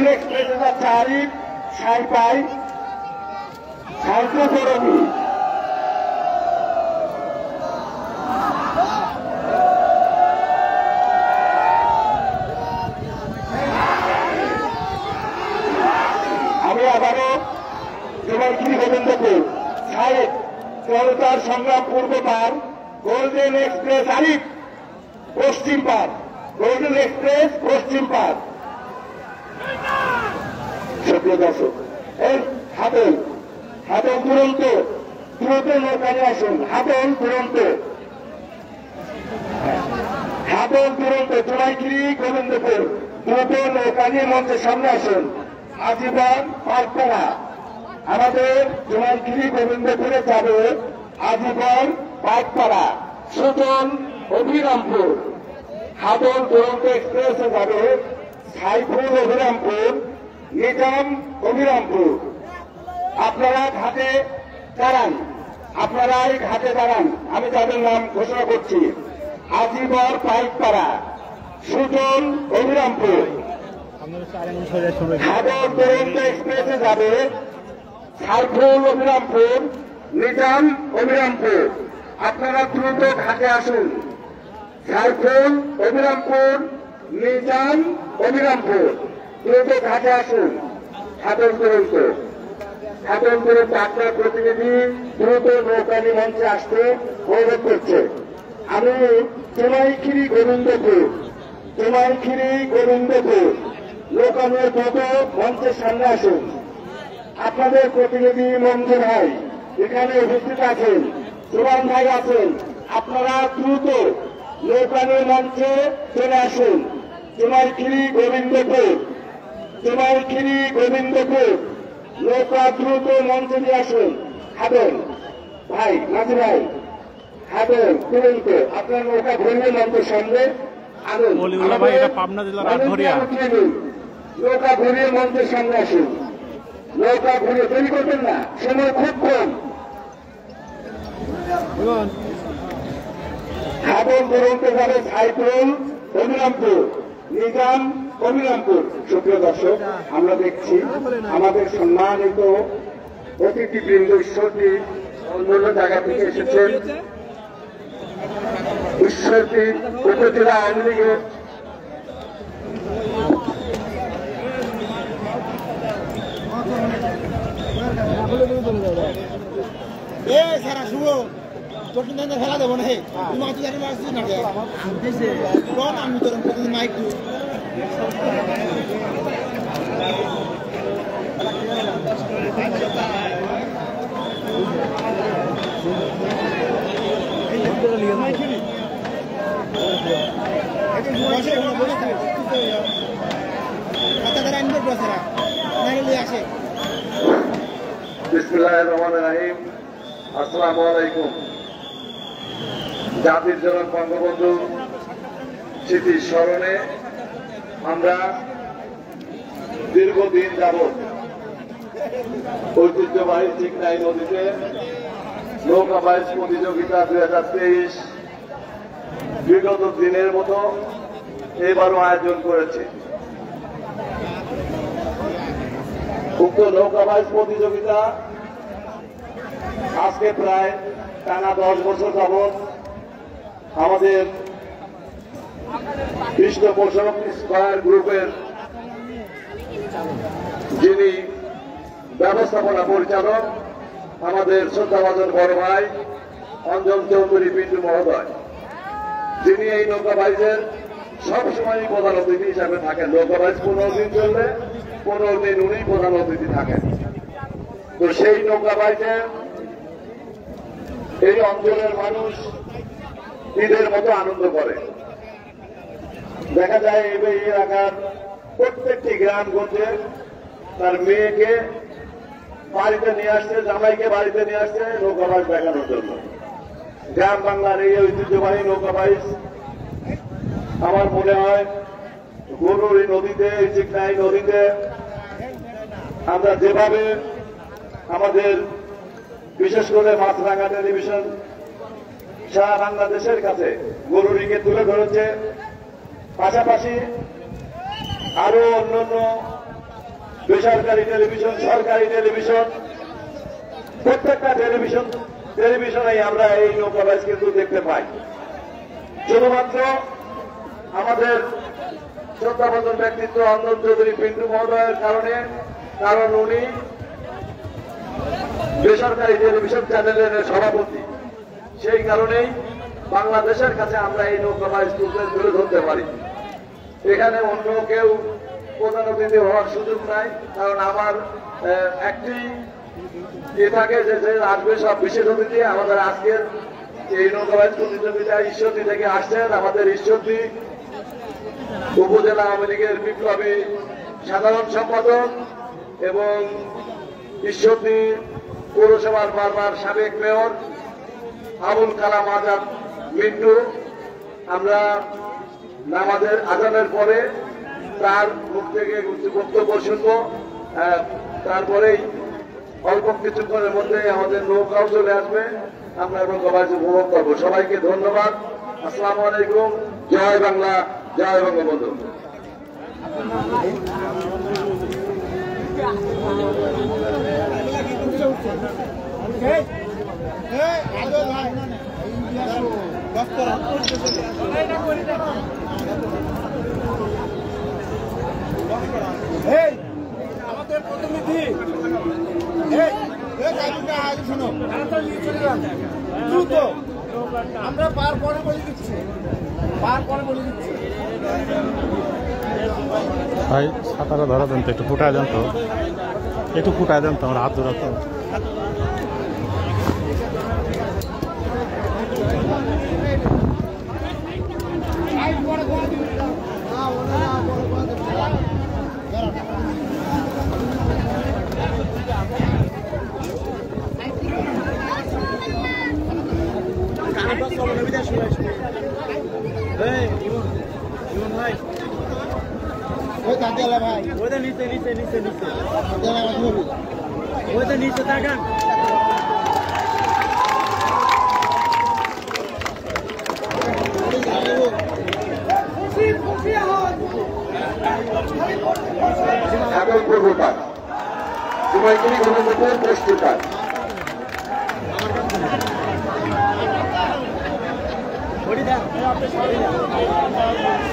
Arif সাইপাই psycho করবি আমি আবারও জুমাইখিরি গোবিন্দপুর সাহেব কলকার সংগ্রাম পূর্ব পার, গোল্ডেন এক্সপ্রেস আরিফ, পশ্চিম পার। গোল্ডেন এক্সপ্রেস, পশ্চিম পার। সুপ্রিয় দর্শক, এই হাতল হাতল তুরন্ত দ্রুত নৌকানে আসুন। হাতল তুরন্ত হাতল তুরন্ত জুমাইগিরি গোবিন্দপুর। দ্রুত নৌকানি মঞ্চের সামনে আসুন। আজীবন পার্কপাড়া আমাদের জুমাইগিরি গোবিন্দপুরে যাবে আজীবন পার্কপাড়া সুজন অভিরামপুর। হাতল দুরন্ত এক্সপ্রেসে যাবে সাইফুল অভিরামপুর, নিজাম অভিরামপুর। আপনারা ঘাটে দাঁড়ান। আপনারা এই ঘাটে দাঁড়ান। আমি তাদের নাম ঘোষণা করছি। আজিবর পাইকপাড়া, সুজন অভিরামপুর। হাবর দুরন্ত এক্সপ্রেসে যাবে সাইফুল অভিরামপুর, নিজাম অভিরামপুর। আপনারা দ্রুত ঘাটে আসুন। সাইফুল অভিরামপুর নিজাম অভিরামপুর দ্রুত ঘাটে আসুন। সাধন দুরন্ত সাধন দুরন্ত আপনার প্রতিনিধি দ্রুত নৌকানি মঞ্চে আসতে অনুরোধ করছে। আমি তোমাইখিরি গোবিন্দপুর। তোমাইখিরি গোবিন্দপুর। নৌকানের দ্রুত মঞ্চের সামনে আসুন। আপনাদের প্রতিনিধি মঞ্জু ভাই, এখানে উপস্থিত আছেন। সুমান ভাই আছেন। আপনারা দ্রুত নৌকানের মঞ্চে চলে আসুন। তোমাইখিরি গোবিন্দপুর তোমাইখিরি গোবিন্দপুর। নৌকা দ্রুত মঞ্চে নিয়ে আসুন। হাবেন ভাই নাজি ভাই হাবেন তুরন্ত আপনার নৌকা ঘুরিয়ে মঞ্চের সামনে আনুন। নৌকা ঘুরিয়ে মঞ্চের সামনে আসুন। নৌকা তৈরি করবেন না। সময় খুব কম। হাবল দুরন্ত যাবে সাইফুল অভিরামপুর নিজাম অভিরামপুর সুপ্রিয় দর্শক, আমরা দেখছি আমাদের সম্মানিত অতিথিবৃন্দ ঈশ্বরটি অন্যান্য জায়গা থেকে এসেছেন। ঈশ্বরদী উপজেলা আওয়ামী লীগের এ সারা শুভ। তোর কিন্তু আমি খেলা দেবো না হে। তুই মাছ জানি মাছ না দে আমি তোর প্রতিদিন মাইক দিই। আসে বিসমুল্লাহ রহমান রাহিম। আসসালামু আলাইকুম। জাতির জনক বঙ্গবন্ধু স্মৃতির স্মরণে আমরা দীর্ঘদিন যাবৎ ঐতিহ্যবাহী চিকনাই নদীতে নৌকা বাইচ প্রতিযোগিতা দুই হাজার তেইশ বিগত দিনের মতো এবারও আয়োজন করেছে। উক্ত নৌকা বাইচ প্রতিযোগিতা আজকে প্রায় টানা দশ বছর যাবৎ আমাদের কৃষ্ণ পোষক স্কয়ার গ্রুপের যিনি ব্যবস্থাপনা পরিচালক, আমাদের শ্রদ্ধাভাজন বড় ভাই অঞ্জন চৌধুরী পিন্টু মহোদয়। যিনি এই নৌকা বাইজের সবসময় প্রধান অতিথি হিসাবে থাকেন। নৌকা বাইজ পনেরো দিন চললে পনেরো দিন উনি প্রধান অতিথি থাকেন। তো সেই নৌকা বাইজের এই অঞ্চলের মানুষ ঈদের মতো আনন্দ করে। দেখা যায় এই এলাকার প্রত্যেকটি গ্রাম গঞ্জে তার মেয়েকে বাড়িতে নিয়ে আসছে, জামাইকে বাড়িতে নিয়ে আসছে নৌকাবাস দেখানোর জন্য। গ্রাম বাংলার এই ঐতিহ্যবাহী নৌকাবাইজ আমার মনে হয় গরুর এই নদীতে, এই চিকনাই নদীতে আমরা যেভাবে আমাদের বিশেষ করে মাছরাঙ্গা টেলিভিশন সারা বাংলাদেশের কাছে গরুরিকে তুলে ধরেছে। পাশাপাশি আরও অন্যান্য বেসরকারি টেলিভিশন, সরকারি টেলিভিশন, প্রত্যেকটা টেলিভিশন টেলিভিশনে আমরা এই নৌকা বাইচ কিন্তু দেখতে পাই। শুধুমাত্র আমাদের শ্রদ্ধাবন্ধন ব্যক্তিত্ব অন্দন চৌধুরী পিন্টু মহোদয়ের কারণে, কারণ উনি বেসরকারি টেলিভিশন চ্যানেলের সভাপতি। সেই কারণেই বাংলাদেশের কাছে আমরা এই নৌকা বাইচ তুলে তুলে ধরতে পারি। এখানে অন্য কেউ প্রধান অতিথি হওয়ার সুযোগ নাই, কারণ আমার একটি এ থাকে যে আসবে সব বিশেষ অতিথি, আমাদের আজকের এই নৌকাবাজ প্রতিযোগিতা ঈশ্বরদী থেকে আসছেন, আমাদের ঈশ্বরদী উপজেলা আওয়ামী লীগের বিপ্লবী সাধারণ সম্পাদক এবং ঈশ্বরদী পৌরসভার বারবার সাবেক মেয়র। আবুল কালাম আজাদ মিন্টু। আমরা নামাজের আজানের পরে তার মুখ থেকে বক্তব্য শুনব। তারপরেই অল্প কিছুক্ষণের মধ্যে আমাদের নৌকাও চলে আসবে। আমরা এবং নৌকাবাজ উপভোগ করব। সবাইকে ধন্যবাদ। আসসালামু আলাইকুম। জয় বাংলা জয় বঙ্গবন্ধু। এই, আমরা পার পরে বলে দিচ্ছি। পার পরে বলে দিচ্ছি। ভাই সাঁতারা ধরা দেন তো, একটু ফুটায় দেন তো। একটু ফুটায় দেন তো, আমার হাত ধরা তো ওই কাটিয়ালা ভাই ওদের নিচে নিচে নিচে নিচে ওদের নিচে তাকান এখন পূর্বপাত জুমাইগুলি গণতন্ত্রের প্রস্তুতার ছড়ি দেন এটি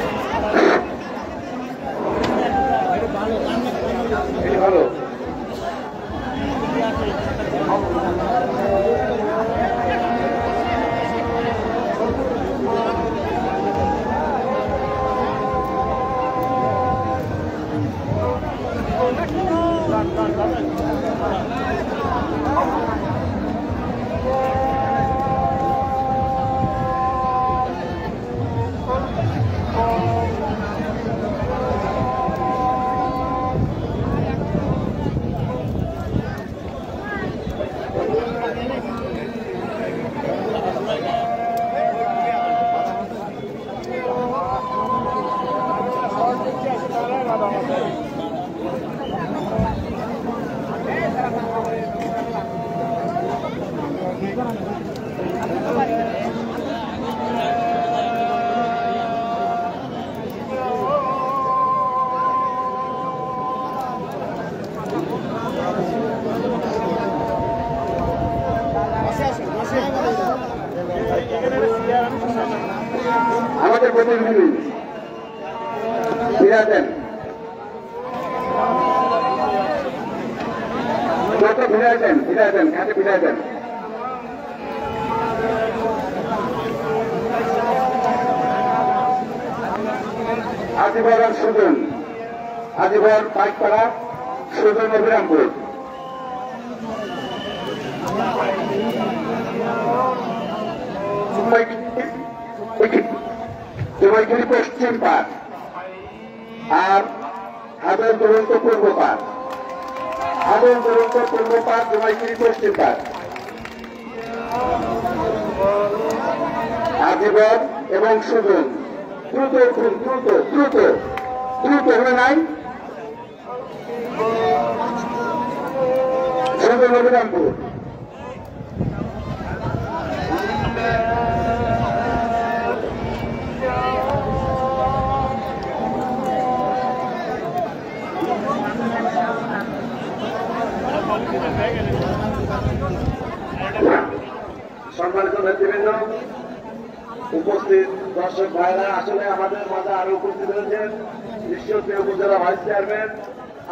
উপজেলা ভাইস চেয়ারম্যান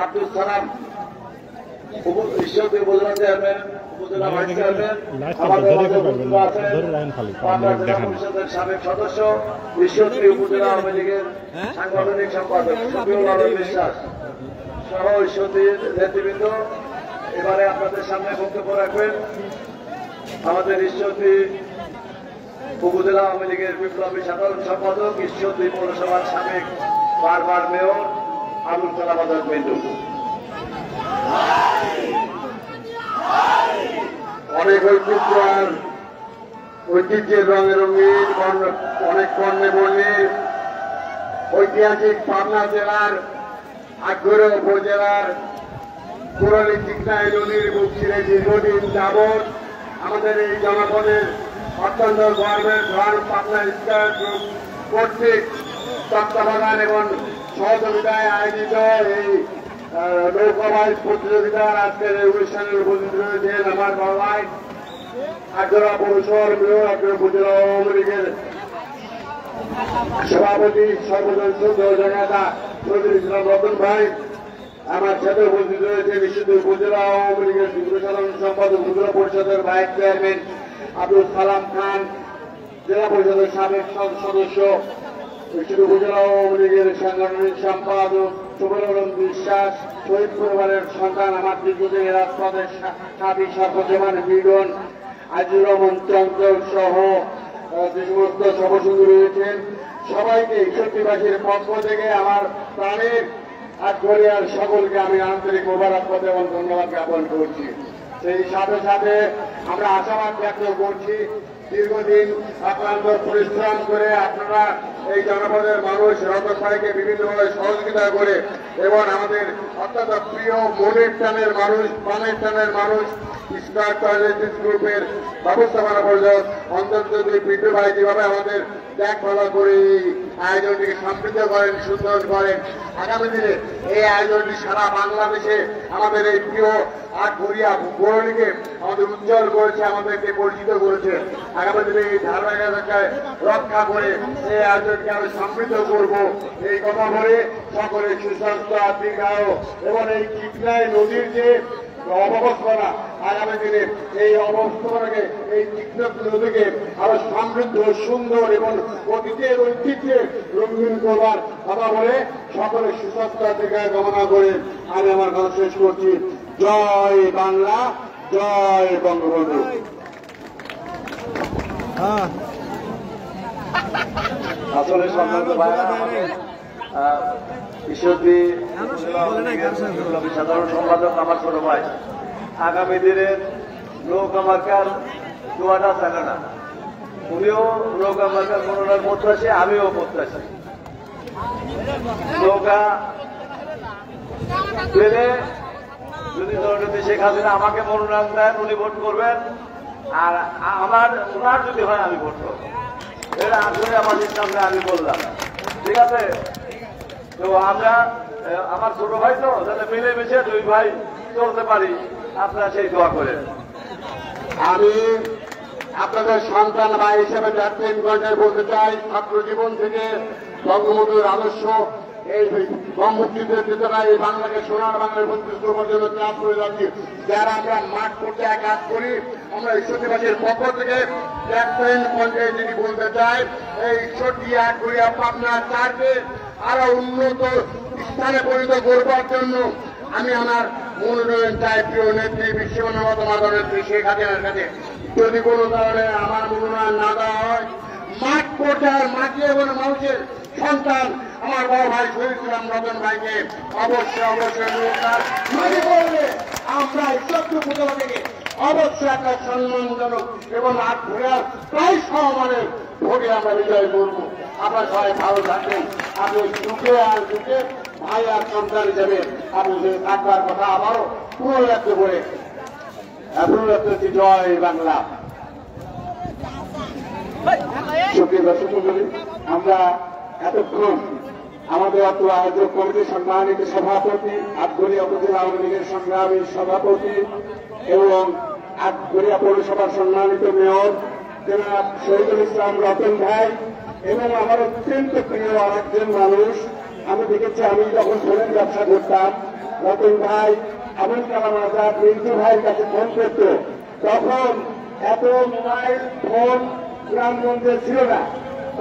আব্দুল সালাম ঈশ্বরদী উপজেলা চেয়ারম্যান উপজেলা ভাইস চেয়ারম্যান আমাদের। পরিষদের সাবেক সদস্য ঈশ্বরদী উপজেলা আওয়ামী লীগের সাংগঠনিক সম্পাদক শফিউল আলম বিশ্বাস সহ ঈশ্বরদীর নেতৃবৃন্দ। এবারে আপনাদের সামনে বক্তব্য রাখবেন আমাদের ঈশ্বরদী উপজেলা আওয়ামী লীগের বিপ্লবী সাধারণ সম্পাদক ঈশ্বরদী পৌরসভার সাবেক বারবার মেয়র কালাম আজাদ অনেক ঐতিহ্য আর ঐতিহ্যের রঙে রঙিন অনেক বর্ণে বর্ণে ঐতিহাসিক পাবনা জেলার আগ্রহ উপজেলার পুরলী চিকনাই নদীর বুক দীর্ঘদিন যাবৎ আমাদের এই জনগণের অত্যন্ত গর্বের ঘর পাবনা গ্রুপ কর্তৃক তত্ত্বাবধান এবং সহযোগিতায় আয়োজিত এই নৌকাবাইজ প্রতিযোগিতার আজকের এই অনুষ্ঠানে উপস্থিত রয়েছেন আমার বাবাই আগ্রা পৌরসভার মেয়র আগ্রা উপজেলা আওয়ামী লীগের সভাপতি সর্বজন ভাই, আমার সাথে উপস্থিত রয়েছে বিশুদ্ধ উপজেলা আওয়ামী লীগের যুগ্ম সম্পাদক, উপজেলা পরিষদের ভাইস চেয়ারম্যান আব্দুল সালাম খান, জেলা পরিষদের সাবেক সদ- সদস্য বিশুদ্ধ উপজেলা লীগের সাংগঠনিক সম্পাদক সুবল বিশ্বাস, শহীদ পরিবারের সন্তান আমার দীর্ঘদিন রাজপথের সাথী সর্বজমান বিডন আজির রহমান সহ যে সমস্ত সভসঙ্গী রয়েছেন। সবাইকে ঈশ্বরদীবাসীর পক্ষ থেকে আমার প্রাণের আটঘরিয়ার সকলকে আমি আন্তরিক মোবারকবাদ এবং ধন্যবাদ জ্ঞাপন করছি। সেই সাথে সাথে আমরা আশাবাদ ব্যক্ত করছি, দীর্ঘদিন অক্লান্ত পরিশ্রম করে আপনারা এই জনপদের মানুষ রতন ভাইকে বিভিন্নভাবে সহযোগিতা করে এবং আমাদের অর্থাৎ প্রিয় মনের টানের মানুষ প্রাণের টানের মানুষ স্টার টয়লেট গ্রুপের ব্যবস্থাপনা পরিষদ, অন্তর্জাতিক বিদ্যুৎ ভাই, যেভাবে আমাদের দেখভাল করে। আয়োজনটিকে সমৃদ্ধ করেন, সুন্দর করেন। আগামী দিনে এই আয়োজনটি সারা বাংলাদেশে আমাদের এই প্রিয় আটঘরিয়া পৌরলীকে আমাদের উজ্জ্বল করেছে, আমাদেরকে পরিচিত করেছে। আগামী দিনে এই ধারাবাহিকতাকে রক্ষা করে এই আয়োজনকে আমি সমৃদ্ধ করব। এই কথা বলে সকলে সুস্বাস্থ্য দীর্ঘায়ু এবং এই চিকনায় নদীর যে অবস্থানা আগামী দিনে এই অবস্থানাকে এই চিকন আরও সমৃদ্ধ সুন্দর এবং অতীতের ঐতিহ্যে রঙিন করবার কথা বলে সকলে সুস্বাস্থ্য থেকে কামনা করে আমি আমার কথা শেষ করছি। জয় বাংলা জয় বঙ্গবন্ধু। আসলে সম্মানিত ভাইরা ঈশ্বরদী সাধারণ সম্পাদক আমার ছোট ভাই। আগামী দিনের নৌকা মার্কার দোয়াটা চালে না। উনিও নৌকা মার্কার মনোনয়ন প্রত্যাশী, আমিও প্রত্যাশী। নৌকা পেলে যদি জননেত্রী শেখ হাসিনা আমাকে মনোনয়ন দেন, উনি ভোট করবেন। আর আমার, ওনার যদি হয়, আমি ভোট করব। এটা আসলে আমার সামনে আমি বললাম। ঠিক আছে? তো আমরা আমার ছোট ভাই তো যাতে মিলেমিশে দুই ভাই চলতে পারি। আপনারা সেই দোয়া করেন। আমি আপনাদের সন্তান ভাই হিসেবে জাতীয় গণের বলতে চাই, ছাত্র জীবন থেকে বঙ্গবন্ধুর আদর্শ, এই বঙ্গবন্ধুদের চেতনা এই বাংলাকে সোনার বাংলার বন্ধুত্ব পর্যন্ত চাপ করে যাচ্ছি। যারা আমরা মাঠ করতে এক কাজ করি, আমরা ঈশ্বরদীবাসীর পক্ষ থেকে পঞ্চায়েত যিনি বলতে চাই, এই ঈশ্বরদী এক করিয়া পাবনা চারকে আরও উন্নত স্থানে পরিণত করবার জন্য আমি আমার মনোনয়ন চাই প্রিয় নেত্রী বিশ্ব মানবতা মাতা নেত্রী শেখ হাসিনার কাছে যদি কোনো কারণে আমার মনোনয়ন না দেওয়া হয়, মাঠ পর্যায়ের মাটি এবং মানুষের সন্তান আমার বড় ভাই শহীদ ইসলাম রতন ভাইকে অবশ্যই অবশ্যই করলে আমরা চোদ্দ উপজেলা থেকে অবশ্যই একটা সম্মানজনক এবং আট ঘোরার প্রায় সমানের ভোটে আমরা বিজয় করব। আপনার সবাই ভালো থাকবেন আপনি সুখে আর দুঃখে ভাই আর সন্তান হিসেবে আপনি থাকবার কথা আবারও পুনরাবৃত্তি করে পুনরাবৃত্তি জয় বাংলা। আমরা এতক্ষণ আমাদের অত আয়োজক কমিটির সম্মানিত সভাপতি আটগড়িয়া উপজেলা আওয়ামী লীগের সংগ্রামী সভাপতি এবং আটগড়িয়া পৌরসভার সম্মানিত মেয়র জনাব শহীদুল ইসলাম রতন ভাই এবং আমার অত্যন্ত প্রিয় আরেকজন মানুষ, আমি দেখেছি আমি যখন ফোনের ব্যবসা করতাম রতন ভাই আবুল কালাম আজাদ মিন্টু ভাইয়ের কাছে ফোন করত, তখন এত মোবাইল ফোন গ্রামগঞ্জে ছিল না।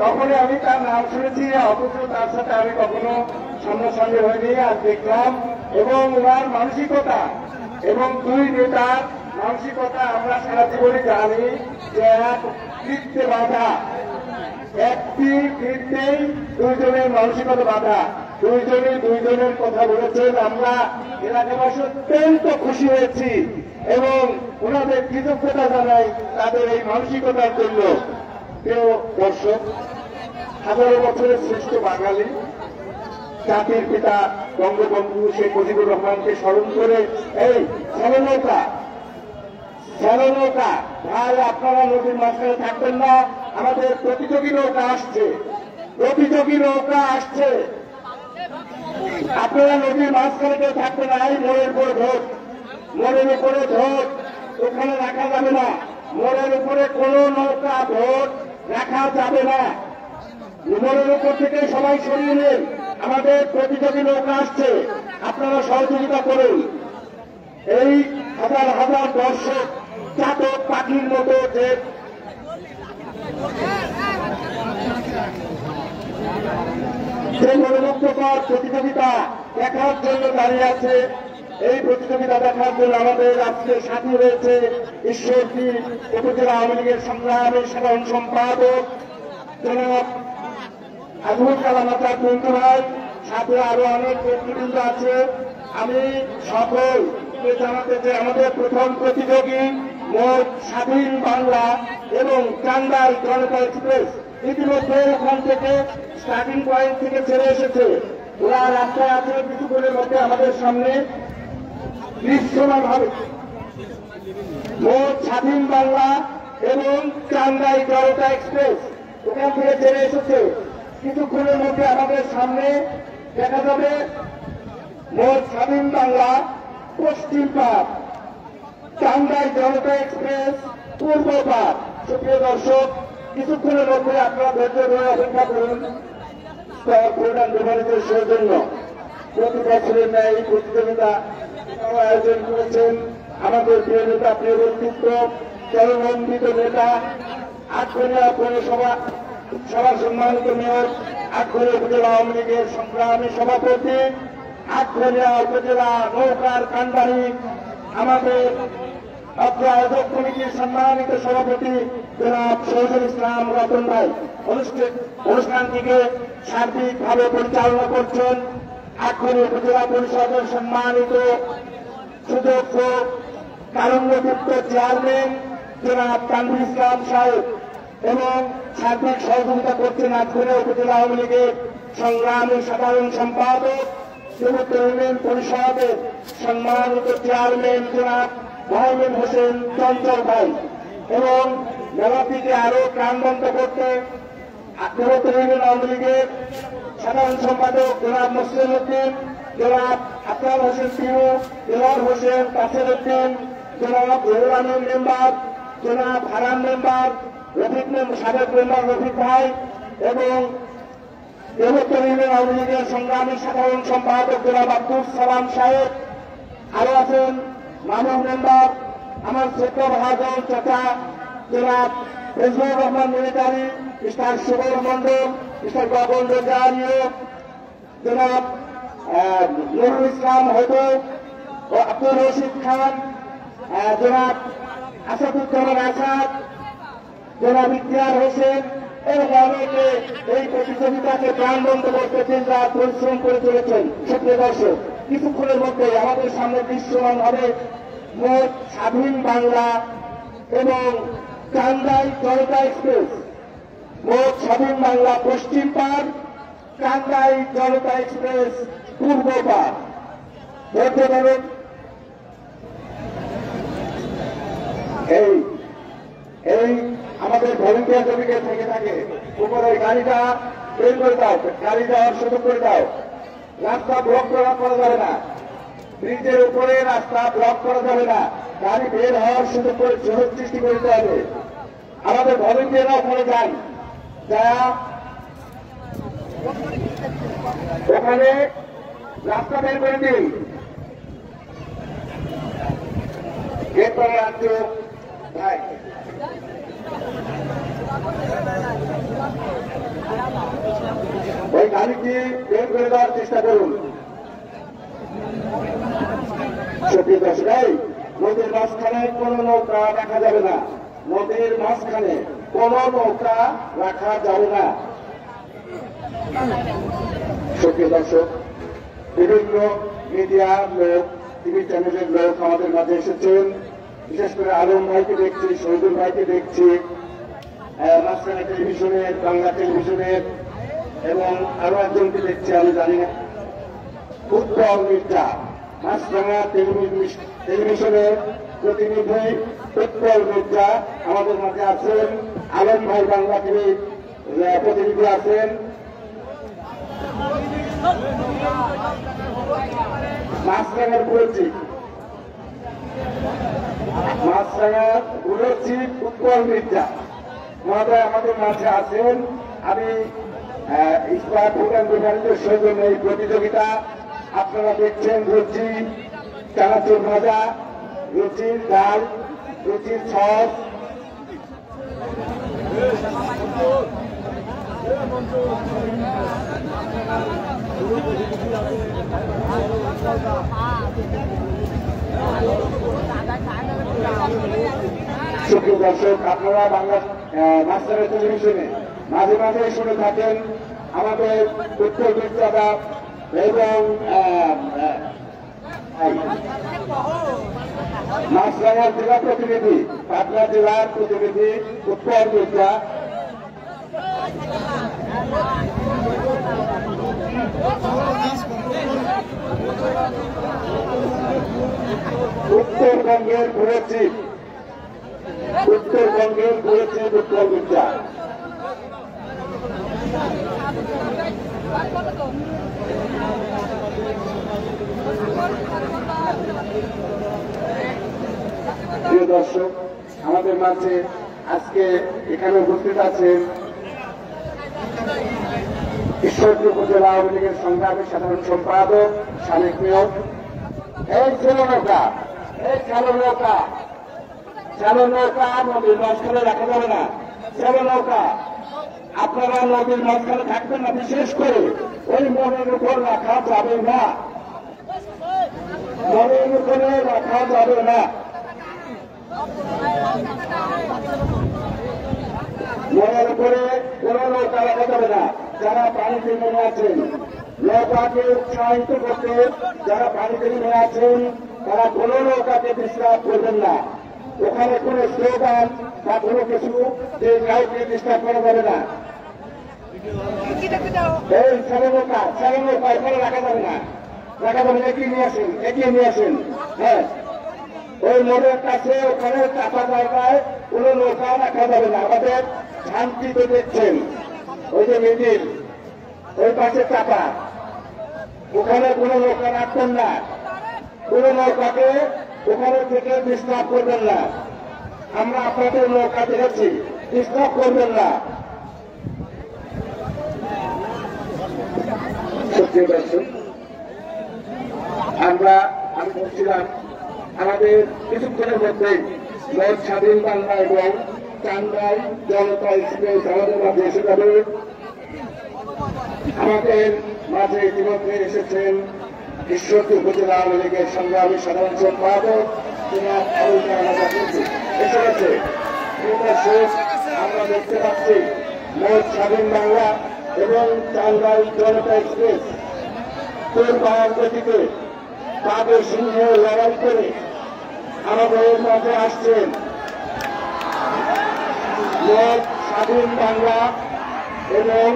তখনই আমি তার নাম শুনেছি, অথচ তার সাথে আমি কখনো সামনাসামনি হয়নি, আর দেখলাম, এবং ওনার মানসিকতা এবং দুই নেতার মানসিকতা আমরা সারা জীবনে জানি যে এক বাধা। একটি কৃত্যেই দুইজনের মানসিকতা বাধা। দুইজনে দুইজনের কথা বলেছেন আমরা এলাকাবাসী অত্যন্ত খুশি হয়েছি এবং ওনাদের কৃতজ্ঞতা জানাই তাদের এই মানসিকতার জন্য। প্রিয় দর্শক, হাজারো বছরের শ্রেষ্ঠ বাঙালি, জাতির পিতা বঙ্গবন্ধু শেখ মুজিবুর রহমানকে স্মরণ করে এই স্মরণতা স্মরণতা ভাই, আপনারা নদীর মাঝখানে থাকবেন না। আমাদের প্রতিযোগী নৌকা আসছে। প্রতিযোগী নৌকা আসছে। আপনারা নদীর মাঝখানে কেউ থাকবেন না। এই মোড়ের উপরে ভোট মোড়ের উপরে ভোট ওখানে রাখা যাবে না। মোড়ের উপরে কোনো নৌকা ভোট রাখা যাবে না। মোড়ের উপর থেকে সবাই সরিয়ে নেন। আমাদের প্রতিযোগী নৌকা আসছে। আপনারা সহযোগিতা করুন। এই হাজার হাজার দর্শক চাতক পাখির মতো যে যে মনোমুগ্ধকর প্রতিযোগিতা দেখার জন্য দাঁড়িয়ে আছে, এই প্রতিযোগিতা দেখার জন্য আমাদের আজকে সাথী রয়েছে ঈশ্বরদী উপজেলা আওয়ামী লীগের সংগ্রামী সাধারণ সম্পাদক জনাব আবুল কালাম বন্ধু ভাই, সাথে আরও অনেক নেতৃবৃন্দ আছে। আমি সকলকে জানাতে যে আমাদের প্রথম প্রতিযোগী স্বাধীন বাংলা এবং টাঙ্গাইল জনতা এক্সপ্রেস ইতিমধ্যে ওখান থেকে স্টার্টিং পয়েন্ট থেকে ছেড়ে এসেছে। ওরা রাস্তায় আছে কিছুক্ষণের মধ্যে আমাদের সামনে। দৃশ্যমান হবে মোট স্বাধীন বাংলা এবং চান্দাই জনতা এক্সপ্রেস ওখান থেকে ছেড়ে এসেছে। কিছুক্ষণের মধ্যে আমাদের সামনে দেখা যাবে মোট স্বাধীন বাংলা পশ্চিম পাঠ টাঙ্গাইল জনতা এক্সপ্রেস, পূর্ব সুপ্রিয় দর্শক, কিছুক্ষণের মধ্যে আপনারা ধৈর্য ধরে অপেক্ষা করুন। প্রোগ্রাম বিভাগের সৌজন্য। প্রতি বছরের ন্যায় প্রতিযোগিতা আয়োজন করেছেন আমাদের প্রিয় নেতা, প্রিয় ব্যক্তিত্ব জননন্দিত নেতা আটঘরিয়া পৌরসভা সবার সম্মানিত মেয়র আটঘরিয়া উপজেলা আওয়ামী লীগের সংগ্রামী সভাপতি আটঘরিয়া উপজেলা নৌকার কান্ডারি আমাদের অত্র আয়োজক কমিটির সম্মানিত সভাপতি জনাব ইসলাম রতন ভাই অনুষ্ঠান অনুষ্ঠানটিকে সার্বিকভাবে পরিচালনা করছেন আটঘরি উপজেলা পরিষদের সম্মানিত সুযোগ্য কারণ্যযুক্ত চেয়ারম্যান জনাব তানভীর ইসলাম সাহেব এবং সার্বিক সহযোগিতা করছেন আটঘরিয়া উপজেলা আওয়ামী লীগের সংগ্রামী সাধারণ সম্পাদক যুবক ইউনিয়ন পরিষদের সম্মানিত চেয়ারম্যান জনাব মোহাম্মদ হোসেন চঞ্চল ভাই। এবং মেলাটিকে আরও প্রাণবন্ত করতে যুবক ইউনিয়ন আওয়ামী লীগের সাধারণ সম্পাদক জনাব মুসলিম উদ্দিন, জনাব আফরান হোসেন পিউ, জনাব হোসেন কাসের উদ্দিন, জনাব রহুল মেম্বার, জনাব হারান মেম্বার, রফিক সাবেক মেম্বার রফিক ভাই এবং দেবত্তর ইউনিয়ন আওয়ামী লীগের সংগ্রামী সাধারণ সম্পাদক জনাব আব্দুল সালাম সাহেব। আরও আছেন মামুন মেম্বার আমার ছোট ভাজন চাচা জনাব Fazlur Rahman military mister Subal Mondal mister Gagan Rozario আহ, নুরুল ইসলাম হয়তো ও আব্দুল রশিদ খান জনাব আসাদুজ্জামান আসাদ জনাব ইতিহার হোসেন এবং অনেকে এই প্রতিযোগিতাকে প্রাণবন্ত করতে দিন রাত পরিশ্রম করে চলেছেন। সুপ্রিয় দর্শক কিছুক্ষণের মধ্যে আমাদের সামনে দৃশ্যমান হবে মোট স্বাধীন বাংলা এবং টাঙ্গাইল জনতা এক্সপ্রেস। মোট স্বাধীন বাংলা পশ্চিম পার টাঙ্গাইল জনতা এক্সপ্রেস পূর্ব পার ধরুন। এই এই আমাদের ভলেন্টিয়ার জমিকে থেকে থাকে। উপরে গাড়িটা বের করে দাও গাড়ি যাওয়ার সুযোগ করে দাও। রাস্তা ব্লক করা যাবে না। ব্রিজের উপরে রাস্তা ব্লক করা যাবে না। গাড়ি বের হওয়ার সুযোগ করে সুযোগ সৃষ্টি করতে হবে। আমাদের ভলেন্টিয়াররা ওখানে যান। যারা ওখানে রাস্তা বের করে দিন। এরপরে রাজ্য ভাই। ওই গাড়িটি বের করে দেওয়ার চেষ্টা করুন। সত্যি দর্শক, এই নদীর মাঝখানে কোনো নৌকা রাখা যাবে না। নদীর মাঝখানে কোনো নৌকা রাখা যাবে না। সত্যি দর্শক, বিভিন্ন মিডিয়ার লোক, টিভি চ্যানেলের লোক আমাদের মাঝে এসেছেন। বিশেষ করে আলম ভাইকে দেখছি, শহীদুল ভাইকে দেখছি। মাঝখানে টেলিভিশনের, বাংলা টেলিভিশনের এবং আরও একজনকে দেখছি, আমি জানি না। উত্তর মির্জা মাছরাঙা টেলিভিশনের প্রতিনিধি উত্তর মির্জা আমাদের মাঝে আছেন। আলম ভাই বাংলা টিভির প্রতিনিধি আছেন। মাছরাঙার বুড়োচি মাছরাঙার বুড়োচি উত্তর মির্জা। মহোদয় আমাদের মাঝে আছেন। আমি ইস্পাত ভুটান বিভাগের সৌজন্য এই প্রতিযোগিতা। আপনারা দেখছেন রুচি, চানাচুর ভাজা রুচির ডাল, রুচির ছস সুপ্রিয় দর্শক, আপনারা বাংলা মাস্টারের টেলিভিশনে মাঝে মাঝে শুনে থাকেন আমাদের উত্তর বিদ্যাদা এবং মাছরাঙার জেলা প্রতিনিধি পাটনা জেলার প্রতিনিধি উত্তর বিদ্যা উত্তরবঙ্গের চিফ উত্তরবঙ্গের চিফ উত্তর বিদ্যা প্রিয় দর্শক, আমাদের মাঝে আজকে এখানে উপস্থিত আছেন ঈশ্বরদী উপজেলা আওয়ামী লীগের সংগ্রামী সাধারণ সম্পাদক সাবেক মেয়র। এই ছিল নৌকা এই চালো নৌকা চালো নৌকা নদীর মাঝখানে রাখা যাবে না। চালো নৌকা আপনারা নদীর মাঝখানে থাকবেন না, বিশেষ করে ওই মনের উপর রাখা যাবে না। মনের উপরে রাখা যাবে না। মনের উপরে কোন নৌকা রাখা যাবে না, যারা পানিতে নেমে আছেন। নৌকাকে উৎসাহিত করতে যারা পানিতে নেমে আছেন, তারা কোন নৌকাকে ডিস্টার্ব করবেন না। ওখানে কোন স্লোগান বা কোনো কিছু যে কাউকে ডিস্টার্ব করা যাবে না। এই ছেলে নৌকা এখানে রাখা যাবে না। রাখা যাবে এগিয়ে নিয়ে আসেন, এগিয়ে নিয়ে আসেন। হ্যাঁ। ওই মোড়ের কাছে, ওখানে চাপা জায়গায় কোন নৌকা রাখা যাবে না। আমাদের শান্তিতে দেখছেন। ওই যে মিডিল ওই পাশে চাপা। ওখানে কোন নৌকা রাখবেন না। কোন নৌকাকে ওখানে থেকে ডিস্টার্ব করবেন না। আমরা আপনাদের নৌকা দেখেছি ডিস্টার্ব করবেন না। আমরা, আমি বলছিলাম, আমাদের কিছুক্ষণের মধ্যেই নর্থ স্বাধীন বাংলা এবং চান্দাই জনতা এক্সপ্রেস আমাদের মাঝে এসে যাবে। আমাদের মাঝে ইতিমধ্যে এসেছেন ঈশ্বরদী উপজেলা আওয়ামী লীগের সংগ্রামী সাধারণ সম্পাদক এসে গেছে। আমরা দেখতে পাচ্ছি নর্থ স্বাধীন বাংলা এবং চান্দাই জনতা এক্সপ্রেস। তোর পাওয়ার গতিতে তাদের সঙ্গে লড়াই করে আমাদের মাঝে আসছেন। স্বাধীন বাংলা এবং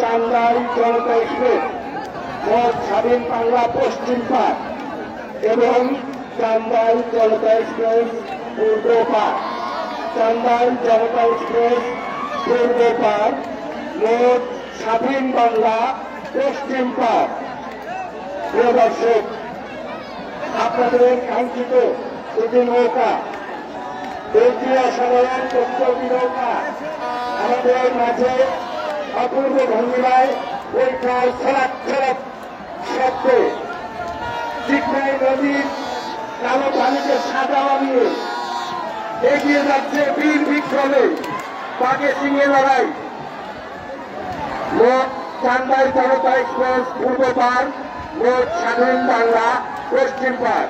চান্দাই জনতা এক্সপ্রেস। মোট স্বাধীন বাংলা, পশ্চিম পাক এবং চান্দাই জনতা এক্সপ্রেস, পূর্ব পাক। চান্দাই জনতা এক্সপ্রেস, পূর্ব পাক। মোট স্বাধীন বাংলা, পশ্চিম পাক। প্রিয় দর্শক, আপনাদের কাঙ্ক্ষিত দুটি নৌকা দুটি অসাধারণ প্রস্তুতি নৌকা, আমাদের মাঝে অপূর্ব ভঙ্গিমায় পরীক্ষার ছড়াক ছড়াক শব্দে চিকনাই নদীর কালো পানিতে সাদা বানিয়ে এগিয়ে যাচ্ছে বীর বিক্রমে। পাকে সিংহে লড়াই। মোট চান্দাই জনতা এক্সপ্রেস পূর্ব পার, মোট স্বাধীন বাংলা পশ্চিম পার।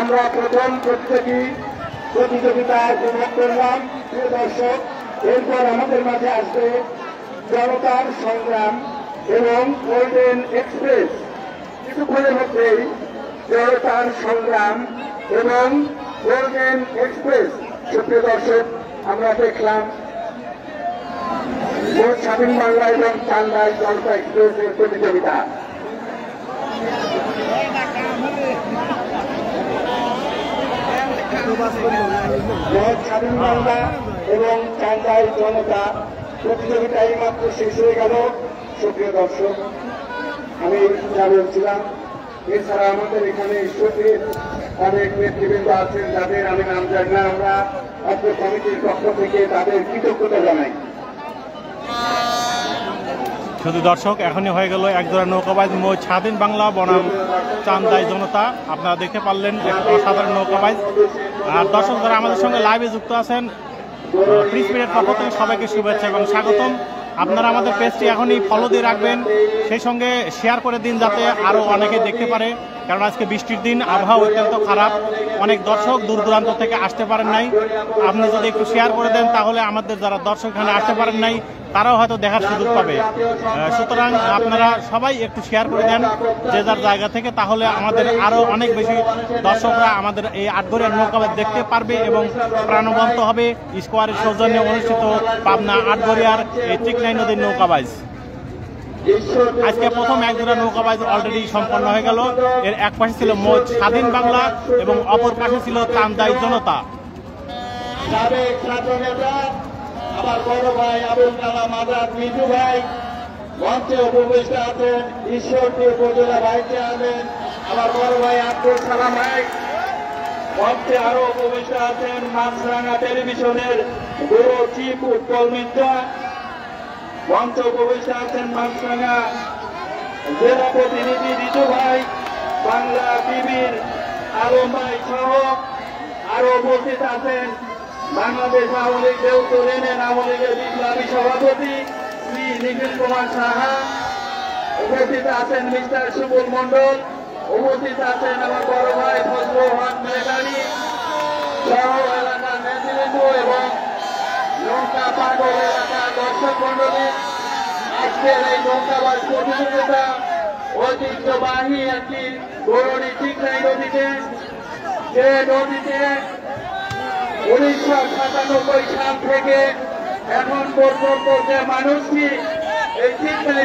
আমরা প্রথম প্রত্যেকই প্রতিযোগিতায় উপভোগ করলাম। প্রিয় দর্শক, এরপর আমাদের মাঝে আসবে জনতার সংগ্রাম এবং গোল্ডেন এক্সপ্রেস কিছুক্ষণের মধ্যেই জনতার সংগ্রাম এবং গোল্ডেন এক্সপ্রেস, সুপ্রিয় দর্শক, আমরা দেখলাম স্বাধীন বাংলা এবং চান্দাই জনতা এক্সপ্রেসের প্রতিযোগিতা। স্বাধীন বাংলা এবং চান্দাই জনতা প্রতিযোগিতা এইমাত্র শেষ হয়ে গেল। সুপ্রিয় দর্শক আমি যা বলছিলাম, এছাড়া আমাদের এখানে ঈশ্বরের অনেক নেতৃবৃন্দ আছেন, যাদের আমি নাম জানি না, আমরা অত্র কমিটির পক্ষ থেকে তাদের কৃতজ্ঞতা জানাই। শুধু দর্শক, এখনই হয়ে গেল একজোড়া নৌকাবাজ স্বাধীন বাংলা, বনাম চান্দাই জনতা। আপনারা দেখতে পারলেন অসাধারণ নৌকাবাজ আর দর্শক যারা আমাদের সঙ্গে লাইভে যুক্ত আছেন প্রিন্স মিডিয়ার পক্ষ থেকে সবাইকে শুভেচ্ছা এবং স্বাগতম। আপনারা আমাদের পেজটি এখনই ফলো দিয়ে রাখবেন। সেই সঙ্গে শেয়ার করে দিন যাতে আরও অনেকে দেখতে পারে। কারণ আজকে বৃষ্টির দিন, আবহাওয়া অত্যন্ত খারাপ। অনেক দর্শক দূর দূরান্ত থেকে আসতে পারেন নাই। আপনি যদি একটু শেয়ার করে দেন, তাহলে আমাদের যারা দর্শক এখানে আসতে পারেন নাই, তারাও হয়তো দেখার সুযোগ পাবে। সুতরাং আপনারা সবাই একটু শেয়ার করে দেন, যে যার জায়গা থেকে, তাহলে আমাদের আরও অনেক বেশি দর্শকরা আমাদের এই আটগড়িয়ার নৌকাবাদ দেখতে পারবে এবং প্রাণবন্ত হবে। স্কোয়ারের সৌজন্যে অনুষ্ঠিত পাবনা আটগড়িয়ার এই চিকনাই নদীর নৌকাবাজ। আজকে প্রথম একজোড়া নৌকাবাজ অলরেডি সম্পন্ন হয়ে গেল। এর এক পাশে ছিল মোট স্বাধীন বাংলা এবং অপর পাশে ছিল চান্দাই জনতা। আবুল মিজু ভাই। আছেন উপজেলা মঞ্চে আরও উপবিষ্ট আছেন মাছরাঙ্গা টেলিভিশনের গুরু চিফ উৎপল মিত্র। মঞ্চে উপবিষ্ট আছেন মাছরাঙ্গা জেলা প্রতিনিধি রিজু ভাই, বাংলা টিভির আলম ভাই সহ আরও উপস্থিত আছেন বাংলাদেশ আওয়ামী লীগ দেউতো লেনের আওয়ামী লীগের বিপ্লবী সভাপতি শ্রী নিখিল কুমার সাহা। উপস্থিত আছেন মিস্টার সুবল মন্ডল উপস্থিত আছেন আমার বড় ভাই ফজলুর রহমান মেঘানি সহ এলাকার নেতৃবৃন্দ এবং নৌকা পাগল এলাকার দর্শক মন্ডলী আজকের এই যে নদীতে উনিশশো সাতানব্বই সাল থেকে এখন পর্যন্ত যে মানুষটি এই চিকনাই